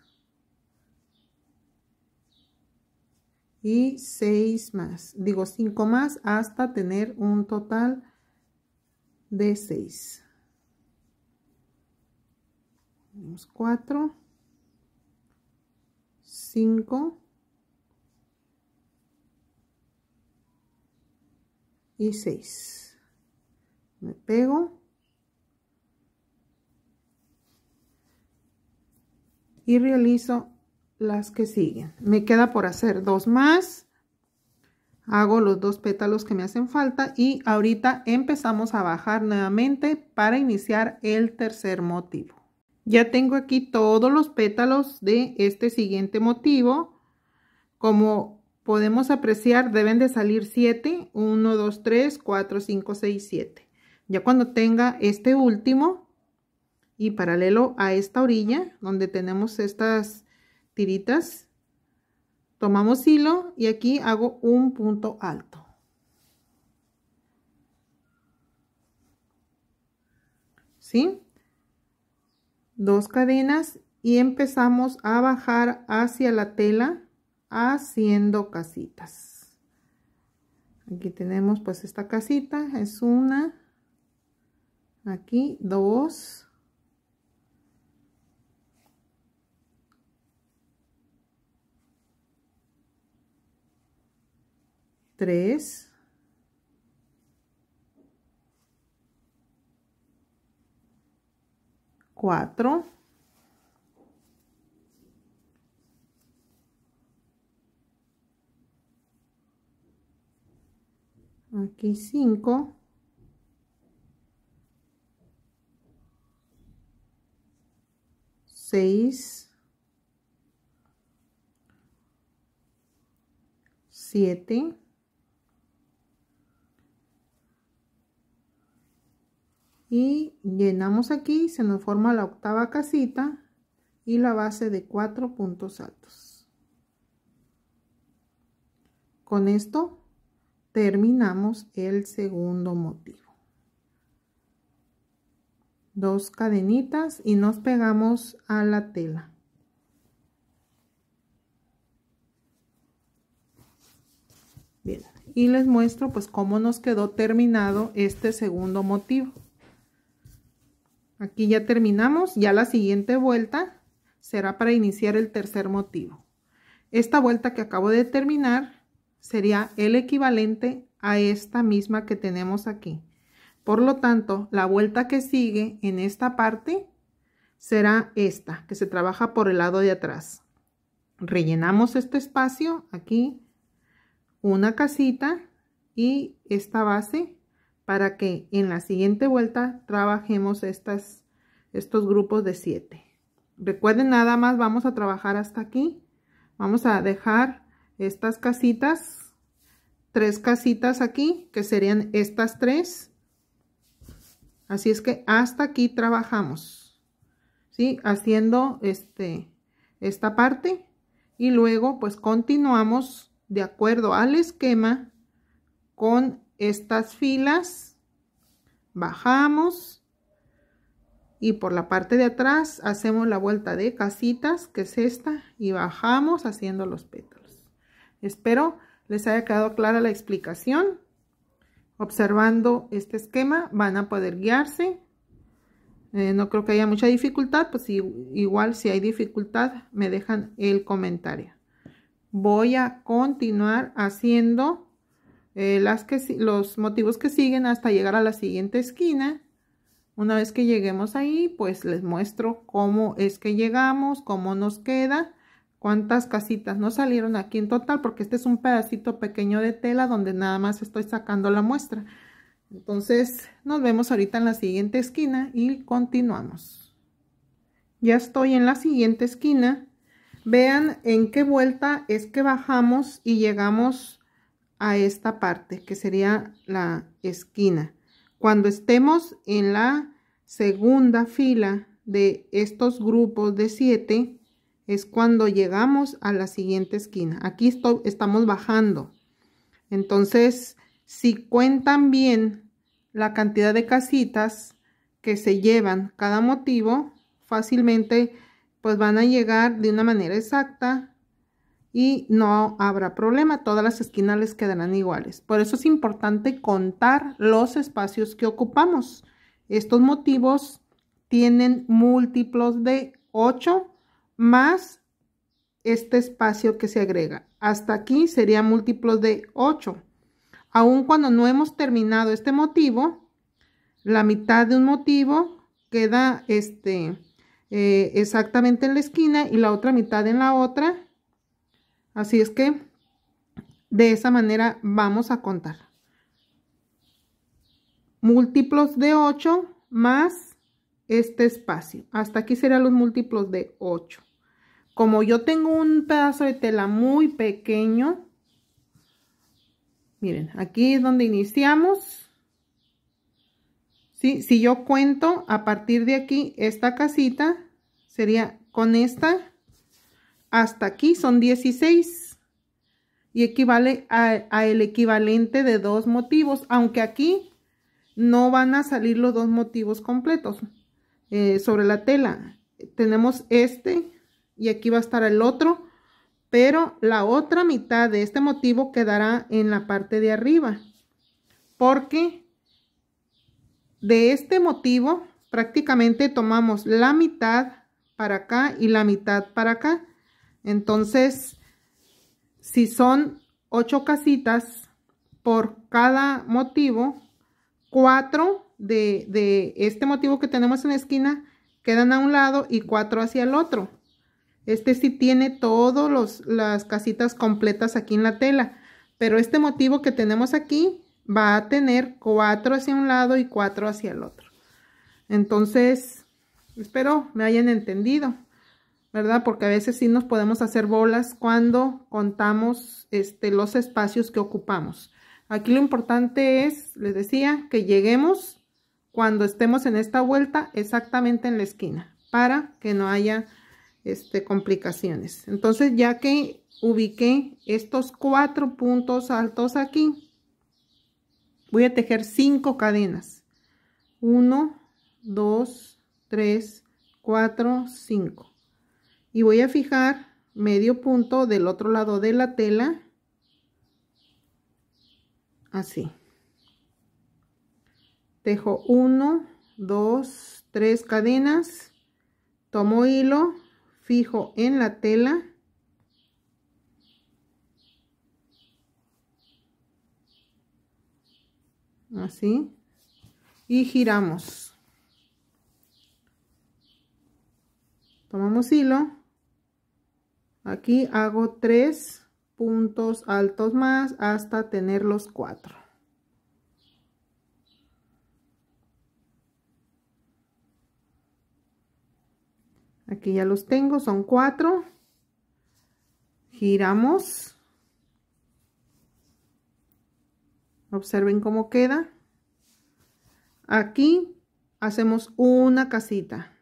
A: Y seis más. Digo cinco más hasta tener un total de seis. 4, 5 y 6. Me pego. Y realizo las que siguen. Me queda por hacer dos más. Hago los dos pétalos que me hacen falta y ahorita empezamos a bajar nuevamente para iniciar el tercer motivo. Ya tengo aquí todos los pétalos de este siguiente motivo. Como podemos apreciar, deben de salir 7. 1, 2, 3, 4, 5, 6, 7. Ya cuando tenga este último y paralelo a esta orilla donde tenemos estas tiritas, tomamos hilo y aquí hago un punto alto. ¿Sí? dos cadenas y empezamos a bajar hacia la tela haciendo casitas. Aquí tenemos pues esta casita. Es una. Aquí dos. Tres. Cuatro, aquí cinco, seis, siete, y llenamos aquí se nos forma la octava casita y la base de cuatro puntos altos. Con esto terminamos el segundo motivo. Dos cadenitas y nos pegamos a la tela. Bien y les muestro pues cómo nos quedó terminado este segundo motivo. Aquí ya terminamos ya la siguiente vuelta será para iniciar el tercer motivo. Esta vuelta que acabo de terminar sería el equivalente a esta misma que tenemos aquí. Por lo tanto, la vuelta que sigue en esta parte será esta, que se trabaja por el lado de atrás. Rellenamos este espacio aquí, una casita y esta base para que en la siguiente vuelta trabajemos estas, estos grupos de 7. Recuerden, nada más vamos a trabajar hasta aquí. Vamos a dejar estas casitas, tres casitas aquí, que serían estas tres. Así es que hasta aquí trabajamos. ¿sí? Haciendo este, esta parte y luego pues continuamos de acuerdo al esquema con estas filas, bajamos y por la parte de atrás hacemos la vuelta de casitas, que es esta, y bajamos haciendo los pétalos. Espero les haya quedado clara la explicación. Observando este esquema van a poder guiarse eh, no creo que haya mucha dificultad, pues igual si hay dificultad me dejan el comentario. Voy a continuar haciendo eh, los motivos que siguen hasta llegar a la siguiente esquina. Una vez que lleguemos ahí, pues les muestro cómo es que llegamos, cómo nos queda, cuántas casitas nos salieron aquí en total, porque este es un pedacito pequeño de tela donde nada más estoy sacando la muestra. Entonces nos vemos ahorita en la siguiente esquina y continuamos. Ya estoy en la siguiente esquina. Vean en qué vuelta es que bajamos y llegamos a esta parte que sería la esquina. Cuando estemos en la segunda fila de estos grupos de 7 es cuando llegamos a la siguiente esquina. Aquí estamos bajando. Entonces, si cuentan bien la cantidad de casitas que se llevan cada motivo, fácilmente pues van a llegar de una manera exacta y no habrá problema, todas las esquinas les quedarán iguales. Por eso es importante contar los espacios que ocupamos. Estos motivos tienen múltiplos de 8 más este espacio que se agrega. Hasta aquí sería múltiplos de 8. Aun cuando no hemos terminado este motivo, la mitad de un motivo queda este, eh, exactamente en la esquina y la otra mitad en la otra. Así es que de esa manera vamos a contar. Múltiplos de 8 más este espacio. Hasta aquí serían los múltiplos de 8. Como yo tengo un pedazo de tela muy pequeño, Miren, aquí es donde iniciamos. Si yo cuento a partir de aquí, esta casita sería con esta hasta aquí son 16 y equivale a, el equivalente de dos motivos, aunque aquí no van a salir los dos motivos completos eh, sobre la tela. Tenemos este y aquí va a estar el otro pero la otra mitad de este motivo quedará en la parte de arriba porque de este motivo prácticamente tomamos la mitad para acá y la mitad para acá entonces si son ocho casitas por cada motivo cuatro de, de este motivo que tenemos en la esquina quedan a un lado y cuatro hacia el otro este sí tiene todas las casitas completas aquí en la tela. Pero este motivo que tenemos aquí va a tener cuatro hacia un lado y cuatro hacia el otro. Entonces, espero me hayan entendido, ¿verdad? Porque a veces sí nos podemos hacer bolas cuando contamos este, los espacios que ocupamos. Aquí lo importante es, les decía, que lleguemos cuando estemos en esta vuelta exactamente en la esquina para que no haya este, complicaciones. Entonces, ya que ubiqué estos cuatro puntos altos aquí, voy a tejer cinco cadenas. 1, 2, 3, 4, 5. Y voy a fijar medio punto del otro lado de la tela. Así. Tejo 1, 2, 3 cadenas. Tomo hilo fijo en la tela. Así. Y giramos. Tomamos hilo. Aquí hago tres puntos altos más hasta tener los cuatro aquí ya los tengo son cuatro. Giramos. Observen cómo queda. Aquí hacemos una casita.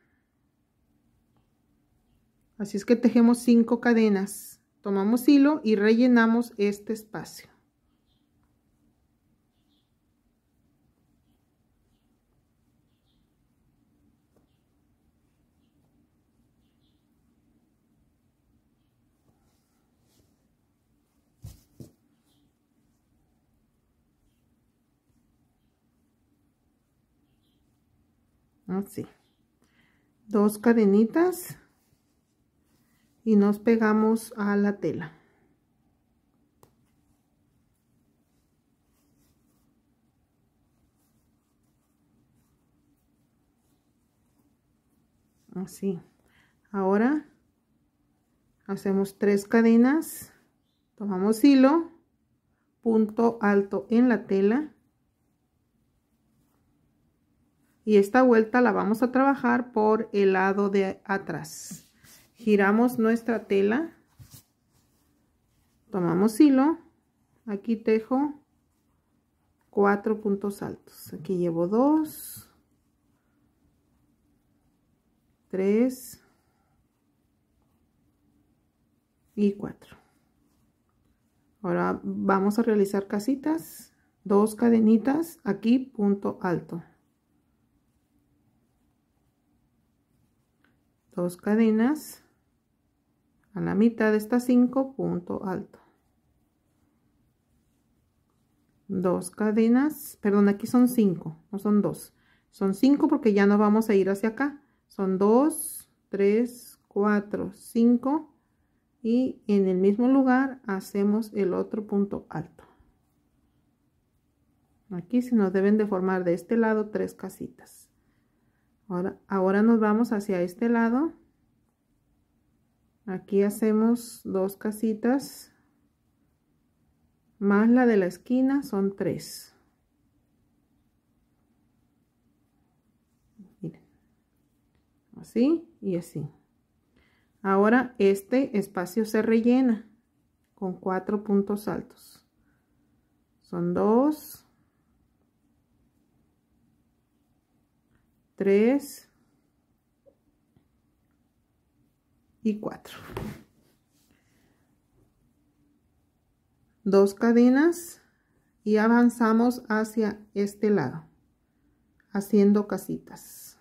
A: Así es que tejemos cinco cadenas. Tomamos hilo y rellenamos este espacio así dos cadenitas. Y nos pegamos a la tela. Así. Ahora hacemos tres cadenas. Tomamos hilo punto alto en la tela y esta vuelta la vamos a trabajar por el lado de atrás. Giramos nuestra tela tomamos hilo aquí tejo cuatro puntos altos aquí llevo dos tres y cuatro. Ahora vamos a realizar casitas dos cadenitas aquí punto alto dos cadenas a la mitad de estas cinco punto alto. Dos cadenas perdón aquí son cinco no son dos. Son cinco porque ya no vamos a ir hacia acá. Son dos tres cuatro cinco y en el mismo lugar hacemos el otro punto alto. Aquí se nos deben de formar de este lado tres casitas ahora, ahora nos vamos hacia este lado. Aquí hacemos dos casitas. Más la de la esquina son tres. Así y así. Ahora este espacio se rellena con cuatro puntos altos. Son dos 3 y 4 dos cadenas y avanzamos hacia este lado haciendo casitas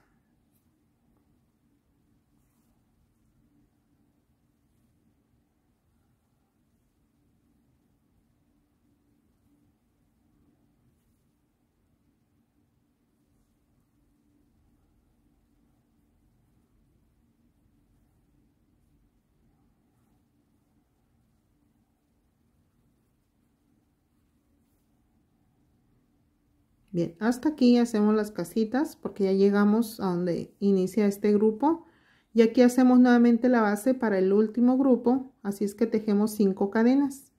A: Bien, hasta aquí hacemos las casitas porque ya llegamos a donde inicia este grupo. Y aquí hacemos nuevamente la base para el último grupo, así es que tejemos cinco cadenas.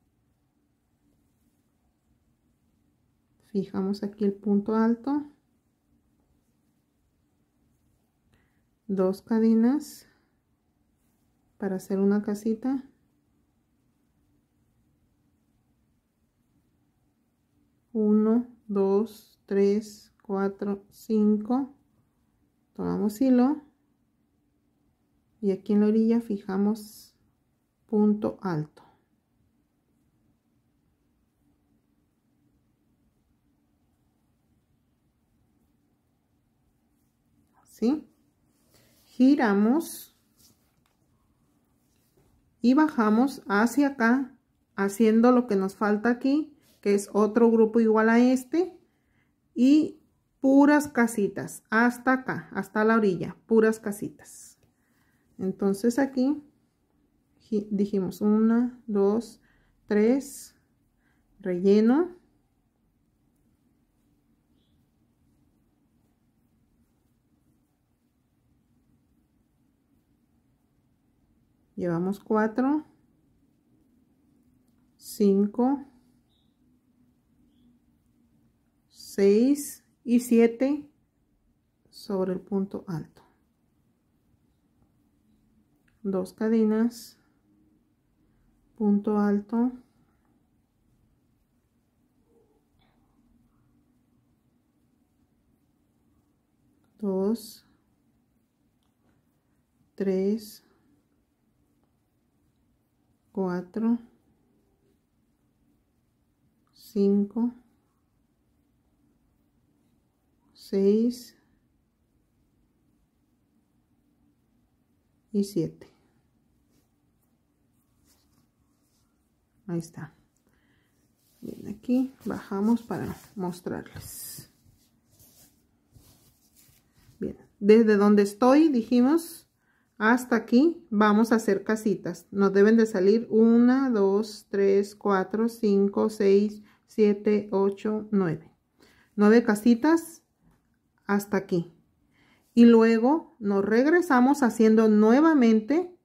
A: Fijamos aquí el punto alto. Dos cadenas para hacer una casita. Uno, dos, 3, 4, 5. Tomamos hilo. Y aquí en la orilla fijamos punto alto. Así. Giramos. Y bajamos hacia acá haciendo lo que nos falta aquí, que es otro grupo igual a este y puras casitas hasta acá, hasta la orilla, puras casitas. entonces aquí dijimos una dos tres relleno llevamos cuatro cinco 6 y 7 sobre el punto alto. Dos cadenas punto alto. Dos tres cuatro cinco 6 y 7 ahí está. Bien aquí bajamos para mostrarles. Bien desde donde estoy dijimos hasta aquí vamos a hacer casitas. Nos deben de salir 1 2 3 4 5 6 7 8 9 9 casitas hasta aquí. Y luego nos regresamos haciendo nuevamente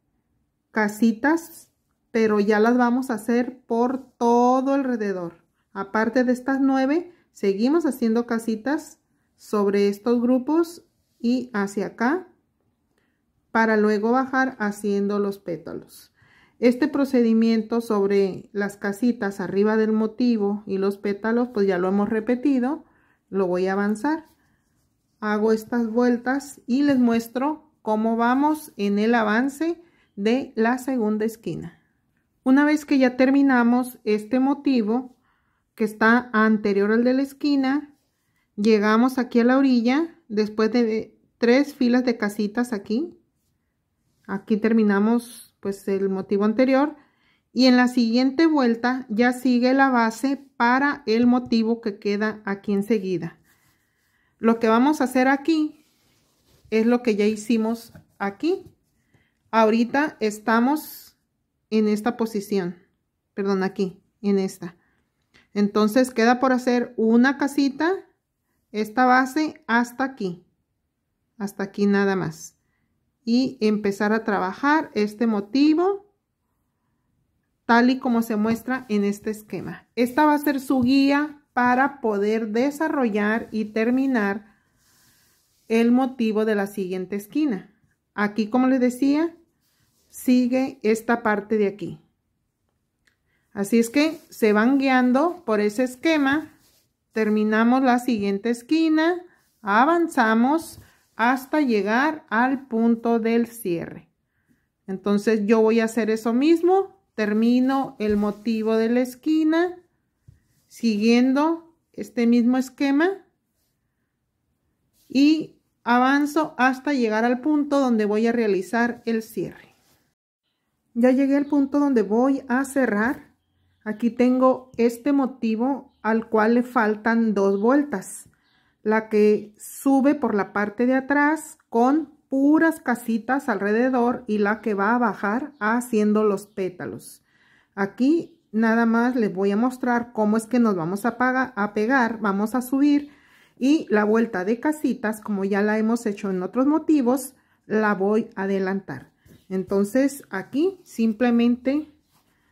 A: casitas, pero ya las vamos a hacer por todo alrededor. Aparte de estas nueve, seguimos haciendo casitas sobre estos grupos y hacia acá para luego bajar haciendo los pétalos. Este procedimiento sobre las casitas arriba del motivo y los pétalos, pues ya lo hemos repetido, lo voy a avanzar hago estas vueltas y les muestro cómo vamos en el avance de la segunda esquina. Una vez que ya terminamos este motivo que está anterior al de la esquina, llegamos aquí a la orilla después de tres filas de casitas aquí. Aquí terminamos pues el motivo anterior y en la siguiente vuelta ya sigue la base para el motivo que queda aquí enseguida. Lo que vamos a hacer aquí es lo que ya hicimos aquí. Ahorita estamos en esta posición, perdón, aquí, en esta. Entonces queda por hacer una casita, esta base hasta aquí, hasta aquí nada más. Y empezar a trabajar este motivo tal y como se muestra en este esquema. Esta va a ser su guía para poder desarrollar y terminar el motivo de la siguiente esquina. Aquí, como les decía, sigue esta parte de aquí. Así es que se van guiando por ese esquema. Terminamos la siguiente esquina, avanzamos hasta llegar al punto del cierre. Entonces yo voy a hacer eso mismo. Termino el motivo de la esquina siguiendo este mismo esquema y avanzo hasta llegar al punto donde voy a realizar el cierre. Ya llegué al punto donde voy a cerrar. Aquí tengo este motivo al cual le faltan dos vueltas. La que sube por la parte de atrás con puras casitas alrededor y la que va a bajar haciendo los pétalos. Aquí nada más les voy a mostrar cómo es que nos vamos a, a pegar, vamos a subir y la vuelta de casitas, como ya la hemos hecho en otros motivos, la voy a adelantar. Entonces aquí simplemente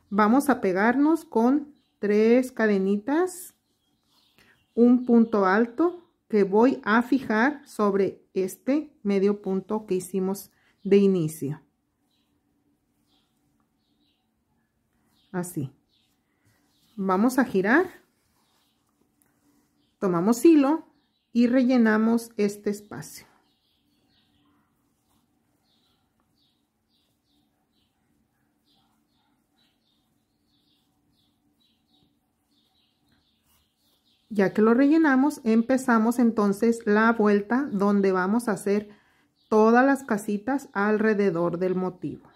A: vamos a pegarnos con tres cadenitas, un punto alto que voy a fijar sobre este medio punto que hicimos de inicio. Así vamos a girar, tomamos hilo y rellenamos este espacio. Ya que lo rellenamos, empezamos entonces la vuelta donde vamos a hacer todas las casitas alrededor del motivo.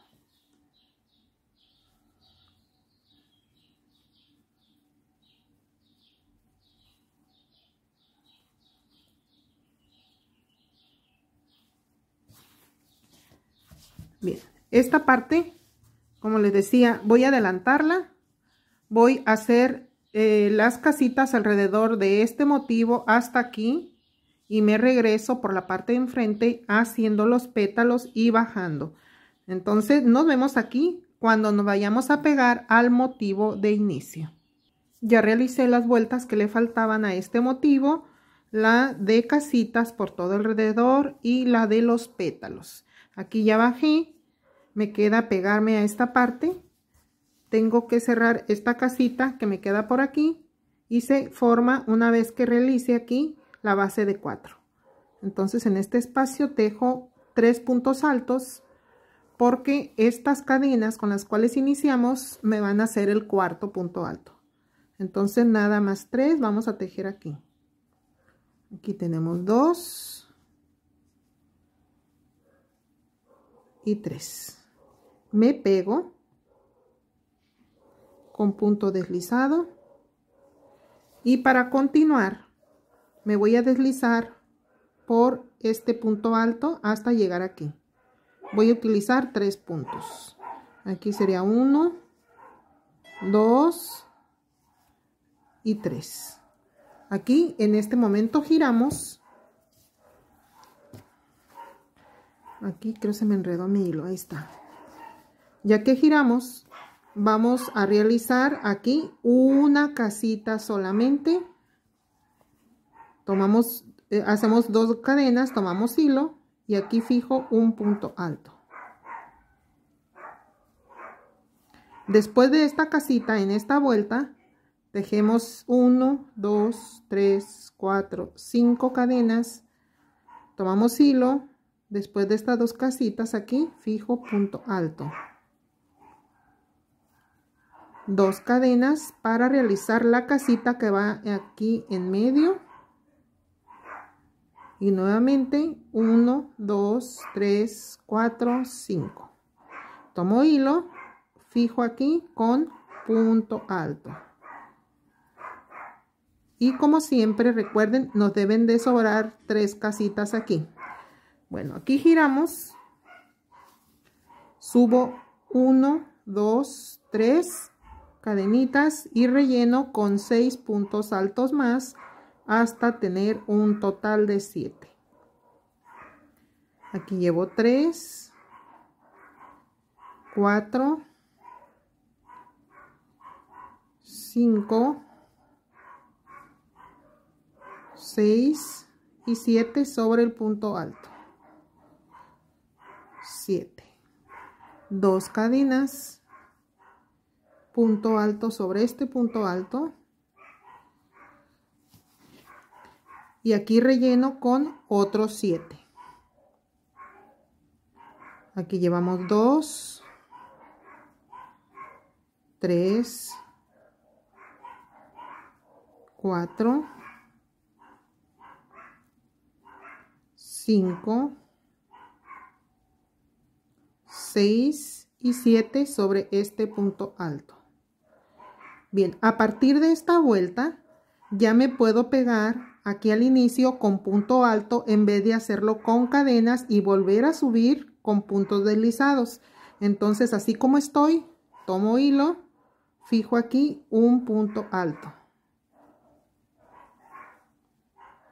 A: Bien, esta parte, como les decía, voy a adelantarla. Voy a hacer eh, las casitas alrededor de este motivo hasta aquí. Y me regreso por la parte de enfrente haciendo los pétalos y bajando. Entonces nos vemos aquí cuando nos vayamos a pegar al motivo de inicio. Ya realicé las vueltas que le faltaban a este motivo, la de casitas por todo alrededor y la de los pétalos. Aquí ya bajé, me queda pegarme a esta parte. Tengo que cerrar esta casita que me queda por aquí y se forma una vez que realice aquí la base de cuatro. Entonces en este espacio tejo tres puntos altos porque estas cadenas con las cuales iniciamos me van a hacer el cuarto punto alto. Entonces nada más tres, vamos a tejer aquí. Aquí tenemos dos y tres. Me pego con punto deslizado y para continuar me voy a deslizar por este punto alto hasta llegar aquí. Voy a utilizar tres puntos. Aquí sería uno dos y tres. Aquí en este momento giramos aquí creo se me enredó mi hilo ahí está ya que giramos vamos a realizar aquí una casita solamente tomamos eh, hacemos dos cadenas tomamos hilo y aquí fijo un punto alto. Después de esta casita, en esta vuelta, tejemos 1, 2, 3, 4, 5 cadenas. Tomamos hilo. Después de estas dos casitas aquí, fijo punto alto. Dos cadenas para realizar la casita que va aquí en medio. Y nuevamente 1 2 3 4 5 tomo hilo fijo aquí con punto alto. Y como siempre recuerden nos deben de sobrar tres casitas aquí bueno aquí giramos subo 1 2 3 cadenitas y relleno con 6 puntos altos más hasta tener un total de 7. Aquí llevo 3, 4, 5, 6 y 7 sobre el punto alto. 7. Dos cadenas, punto alto sobre este punto alto. Y aquí relleno con otros 7 aquí llevamos 2 3 4 5 6 y 7 sobre este punto alto bien a partir de esta vuelta ya me puedo pegar aquí al inicio con punto alto en vez de hacerlo con cadenas y volver a subir con puntos deslizados. Entonces, así como estoy, tomo hilo, fijo aquí un punto alto.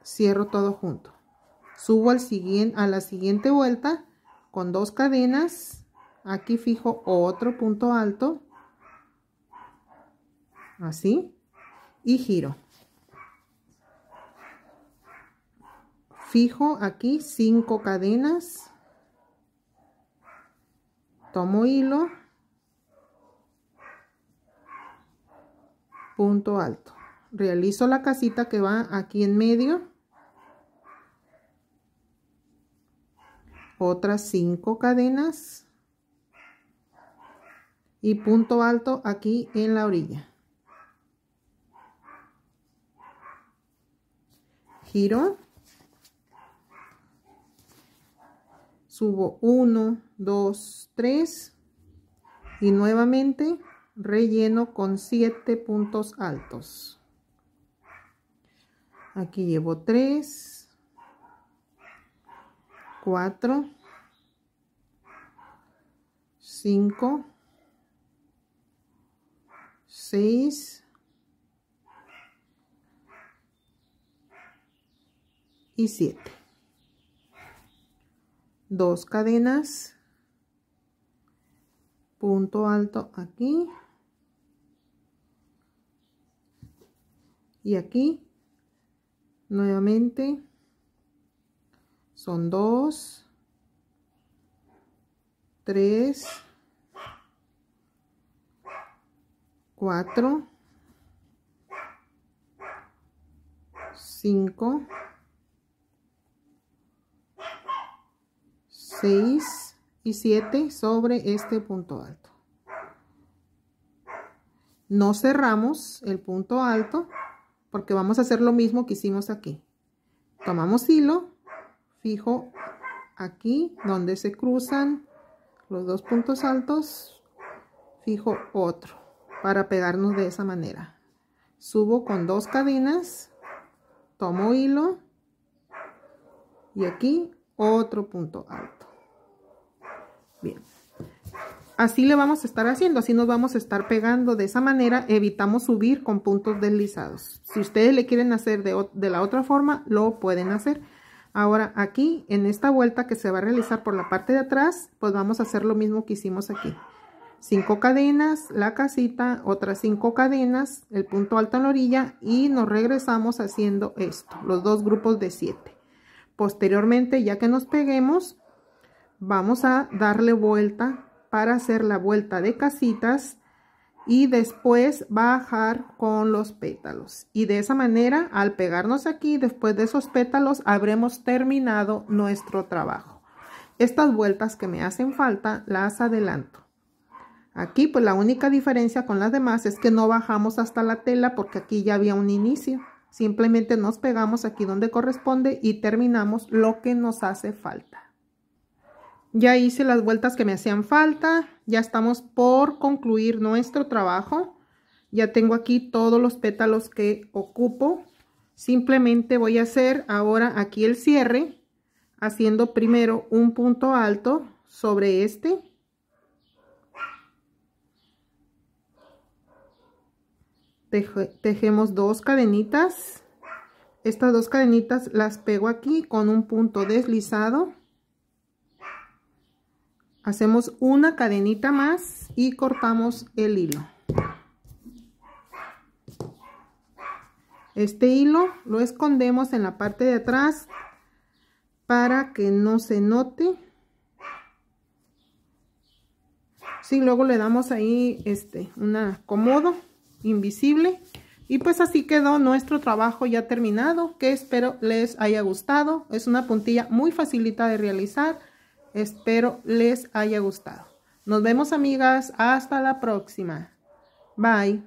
A: Cierro todo junto. Subo al siguiente, a la siguiente vuelta con dos cadenas. Aquí fijo otro punto alto. Así. Y giro. fijo aquí cinco cadenas tomo hilo punto alto realizo la casita que va aquí en medio otras cinco cadenas y punto alto aquí en la orilla giro subo 1, 2, 3 y nuevamente relleno con 7 puntos altos. Aquí llevo 3, 4, 5 6 y 7 dos cadenas. Punto alto aquí. Y aquí nuevamente son dos tres cuatro cinco seis y siete sobre este punto alto. No cerramos el punto alto porque vamos a hacer lo mismo que hicimos aquí. Tomamos hilo fijo aquí donde se cruzan los dos puntos altos fijo otro para pegarnos de esa manera. Subo con dos cadenas tomo hilo y aquí otro punto alto. Bien. Así le vamos a estar haciendo así nos vamos a estar pegando de esa manera evitamos subir con puntos deslizados. Si ustedes le quieren hacer de, la otra forma lo pueden hacer. Ahora aquí en esta vuelta que se va a realizar por la parte de atrás, pues vamos a hacer lo mismo que hicimos aquí. Cinco cadenas, la casita, otras cinco cadenas, el punto alto en la orilla y nos regresamos haciendo esto, los dos grupos de siete. Posteriormente, ya que nos peguemos, vamos a darle vuelta para hacer la vuelta de casitas y después bajar con los pétalos. Y de esa manera al pegarnos aquí después de esos pétalos habremos terminado nuestro trabajo. Estas vueltas que me hacen falta las adelanto aquí pues la única diferencia con las demás es que no bajamos hasta la tela porque aquí ya había un inicio simplemente nos pegamos aquí donde corresponde y terminamos lo que nos hace falta ya hice las vueltas que me hacían falta. Ya estamos por concluir nuestro trabajo. Ya tengo aquí todos los pétalos que ocupo. Simplemente voy a hacer ahora aquí el cierre. Haciendo primero un punto alto sobre este. Tejemos dos cadenitas. Estas dos cadenitas las pego aquí con un punto deslizado. Hacemos una cadenita más y cortamos el hilo. Este hilo lo escondemos en la parte de atrás para que no se note. Si luego le damos ahí este un acomodo invisible y pues así quedó nuestro trabajo ya terminado que espero les haya gustado es una puntilla muy facilita de realizar Espero les haya gustado. Nos vemos amigas. Hasta la próxima. Bye.